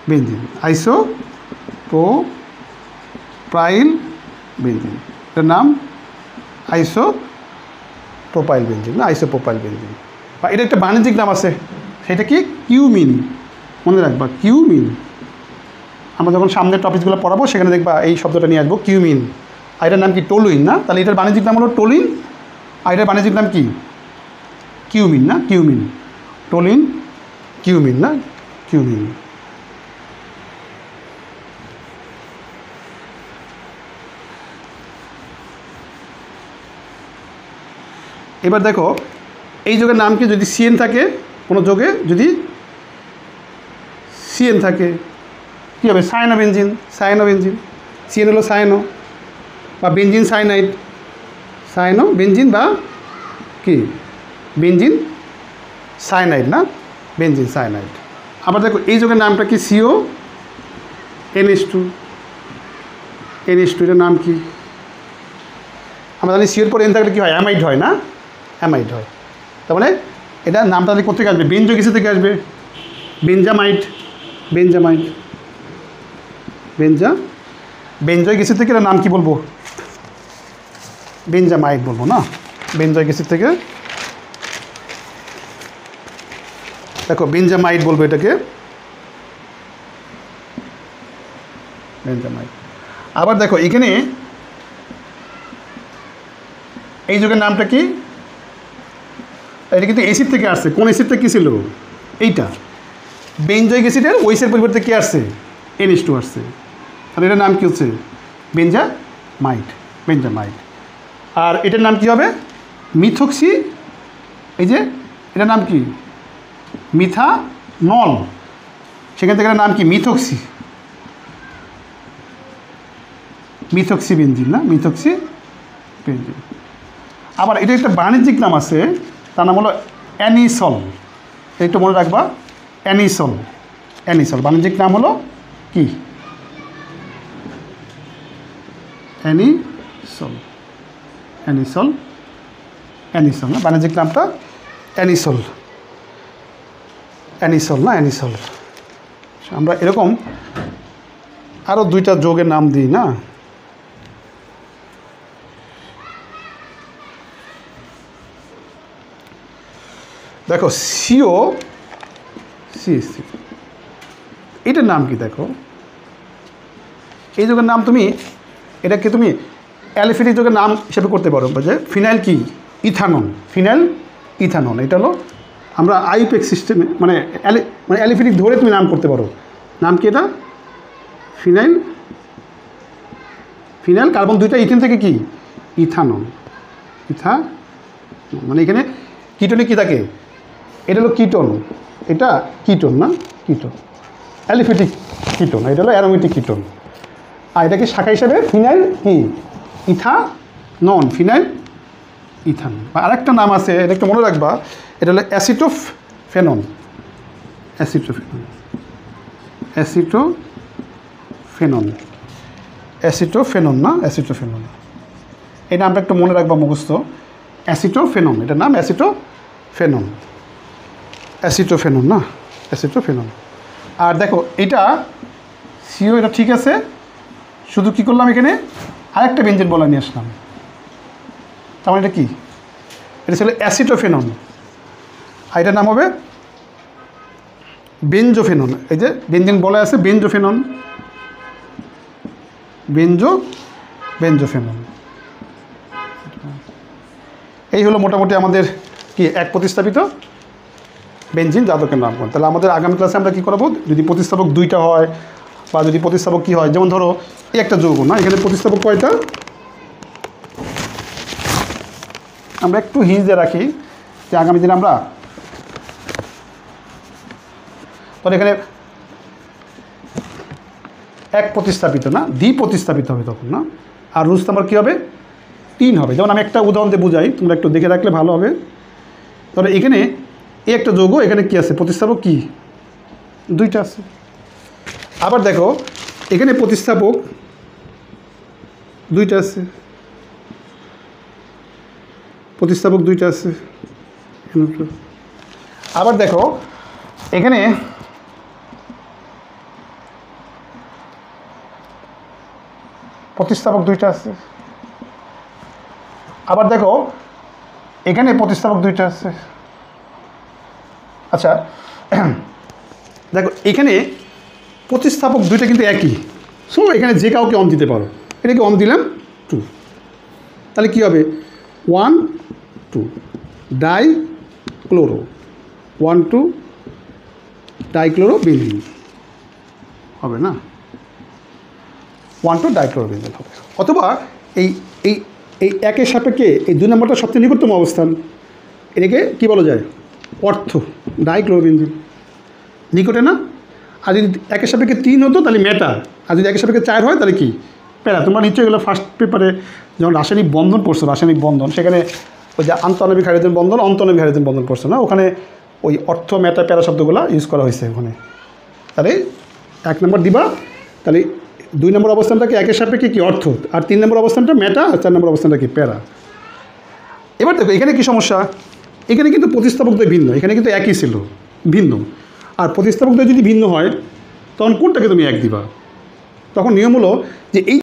বেঞ্জিন আইসো প্রো প্রাইল বেঞ্জিন এটার নাম আইসো প্রোপাইল বেঞ্জিন না আইসো প্রোপাইল বেঞ্জিন বা এটা একটা বাণিজ্যিক নাম আছে। সেটা কি? কিউমিন। মনে রাখবা, কিউমিন। আমরা যখন সামনের টপিকগুলো পড়াবো, সেখানে দেখবা এই শব্দটা নিয়ে আসব, কিউমিন। আর এটার নাম কি টোলুইন, না? তাহলে এটার বাণিজ্যিক নাম হলো টোলিন আর এটার বাণিজ্যিক নাম কি? কিউমিন, না? কিউমিন। টোলিন কিউমিন, না? কিউমিন। এবার দেখো, এই যোগের নাম কি? যদি সিএন থাকে, কোনো যোগে যদি সিএন থাকে, কী হবে? Cyano benzene cyano benzene CN হলো সায়নো বা বেঞ্জিন সাইনাইড সায়নো বেঞ্জিন বা কি? বেঞ্জিন সাইনাইড না? বেঞ্জিন সাইনাইড আবার দেখো, এই যোগের নামটা কি? C O N H two N H two এটার নাম কি? আমরা জানি সিওর পর এন থাকলে কী হয়? অ্যামাইড হয় না? অ্যামাইড হয়। তার মানে এটা নামটা কোথেকে আসবে? বেঞ্জো কিসে থেকে আসবে? বেঞ্জামাইট বেঞ্জামাইট বেঞ্জা বেঞ্জয় গেসির থেকে নাম কি বলব? বেঞ্জামাইট বলব না? বেঞ্জয় গেসির থেকে দেখো বেঞ্জামাইট বলব এটাকে। বেঞ্জামাইট আবার দেখো, এখানে এই যুগের নামটা কি? এটা কিন্তু এসিড থেকে আসছে। কোন এসিডটা কী ছিল? এইটা। বেঞ্জয় গ্যাসিডের ওইসের পরিবর্তে কী আসছে? এনএস টু আসছে। তাহলে এটার নাম কী হচ্ছে? বেঞ্জা মাইট বেঞ্জা মাইট আর এটার নাম কি হবে? মিথক্সি। এই যে, এটার নাম কি? মিথা নল সেখান থেকে নাম কি? মিথক্সি। মিথক্সি বেঞ্জিন না? মিথক্সি বেঞ্জিন আবার এটা একটা বাণিজ্যিক নাম আছে। তার নাম হলো অ্যানিসল। একটু মনে রাখবা, অ্যানিসল অ্যানিসল। বাণিজ্যিক নাম হলো কি? অ্যানিসল অ্যানিসল অ্যানিসল না? বাণিজ্যিক নামটা অ্যানিসল। অ্যানিসল না, অ্যানিসল। আমরা এরকম আরও দুইটা যোগের নাম দিই না? দেখো, সিও, সি সি। এটার নাম কি দেখো? এই যুগের নাম তুমি, এটাকে তুমি অ্যালিফিটিক যুগের নাম হিসেবে করতে পারো, যে ফিনাইল কি? ইথানন ফিনাইল ইথানন এটা হলো আমরা আইপেক সিস্টেমে মানে মানে অ্যালিফিটিক ধরে তুমি নাম করতে পারো। নাম কি এটা? ফিনাইল ফিনাইল, কার্বন দুইটা ইথেন থেকে কি? ইথানন ইথা মানে এখানে কিটনে কী থাকে? এটা হলো কিটোন এটা কিটোন না? কিটোন অ্যালিফেটিক কিটোন এটা হলো অ্যারোমেটিক কিটোন আর এটাকে শাখা হিসাবে ফিনাইল কি? ইথা নন ফিনাইল ইথান বা আরেকটা নাম আছে, এটা একটু মনে রাখবা। এটা হলো acetophenone acetophenone acetophenone acetophenone না? অ্যাসিটোফেনন এই নামটা একটু মনে রাখবা মুখস্থ। অ্যাসিটোফেনন এটার নাম অ্যাসিটোফেনন অ্যাসিটোফেনন, না? অ্যাসিটোফেনন। আর দেখো, এটা সিও, এটা ঠিক আছে। শুধু কি করলাম এখানে? আরেকটা ব্যঞ্জন বলা নিয়ে আসলাম। তার মানে এটা কি? এটা ছিল অ্যাসিটোফেনন। আর এটার নাম হবে বেঞ্জোফেনন। এই যে বেঞ্জিন বলে আছে বেঞ্জোফেনন। বেঞ্জো, বেঞ্জোফেনন। এই হলো মোটামুটি আমাদের কি, এক প্রতিস্থাপিত বেঞ্জিন জাতকের নামকরণ তাহলে আমাদের আগামী ক্লাসে আমরা কী করব? যদি প্রতিস্থাপক দুইটা হয় বা যদি প্রতিস্থাপক কী হয়, যেমন ধরো, এই একটা যৌগ, না? এখানে প্রতিস্থাপক কয়টা? আমরা একটু হিজ দিয়ে রাখি যে আগামী দিনে আমরা তখন এখানে এক প্রতিস্থাপিত, না? দ্বি প্রতিস্থাপিত হবে তখন, না? আর রুজ নাম্বার কী হবে? তিন হবে। যেমন আমি একটা উদাহরণ দিয়ে বুঝাই, তোমরা একটু দেখে রাখলে ভালো হবে। তাহলে এখানে এই একটা যৌগ, এখানে কি আছে? প্রতিস্থাপক কি? দুইটা আছে। আবার দেখো, এখানে প্রতিস্থাপক দুইটা আছে। প্রতিস্থাপক দুইটা আছে। আবার দেখো, এখানে প্রতিস্থাপক দুইটা আছে। আবার দেখো, এখানে প্রতিস্থাপক দুইটা আছে। আচ্ছা দেখো, এখানে প্রতিস্থাপক দুইটা কিন্তু একই। সো এখানে যে কাউকে অন দিতে পারো। এটাকে অন দিলাম টু তাহলে কী হবে? One two dichloro one two dichloro benzene হবে না? ওয়ান টু ডাইক্লোরোবেঞ্জিন হবে। অথবা এই এই এই একের সাপেক্ষে এই দুই নম্বরটা সবচেয়ে নিকটতম অবস্থান। এটাকে কী বলা যায়? অর্থ ডাইক্লোরোবেঞ্জিন নিকটে না? আর যদি একের সাপেক্ষে তিন হতো, তাহলে মেটা। আর যদি একের সাপেক্ষে চার হয়, তাহলে কি? প্যারা। তোমরা নিশ্চয়ই এগুলো ফার্স্ট পেপারে যেমন রাসায়নিক বন্ধন পড়ছো, রাসায়নিক বন্ধন, সেখানে ওই যে আন্তঃনবিক হাইড্রোজেন বন্ধন অন্তনবিক হাইড্রোজেন বন্ধন পড়ছো না? ওখানে ওই অর্থ, মেটা, প্যারা শব্দগুলো ইউজ করা হয়েছে ওখানে। তাহলে এক নম্বর দিবা। তাহলে দুই নম্বর অবস্থানটা কি? একের সাপেক্ষে কি? অর্থ। আর তিন নম্বর অবস্থানটা মেটা, আর চার নম্বর অবস্থানটা কি? প্যারা। এবার দেখো, এখানে কি সমস্যা? এখানে কিন্তু প্রতিস্থাপকদের ভিন্ন, এখানে কিন্তু একই ছিল, ভিন্ন। আর প্রতিস্থাপকদের যদি ভিন্ন হয়, তখন কোনটাকে তুমি এক দিবা? তখন নিয়ম হলো যে এই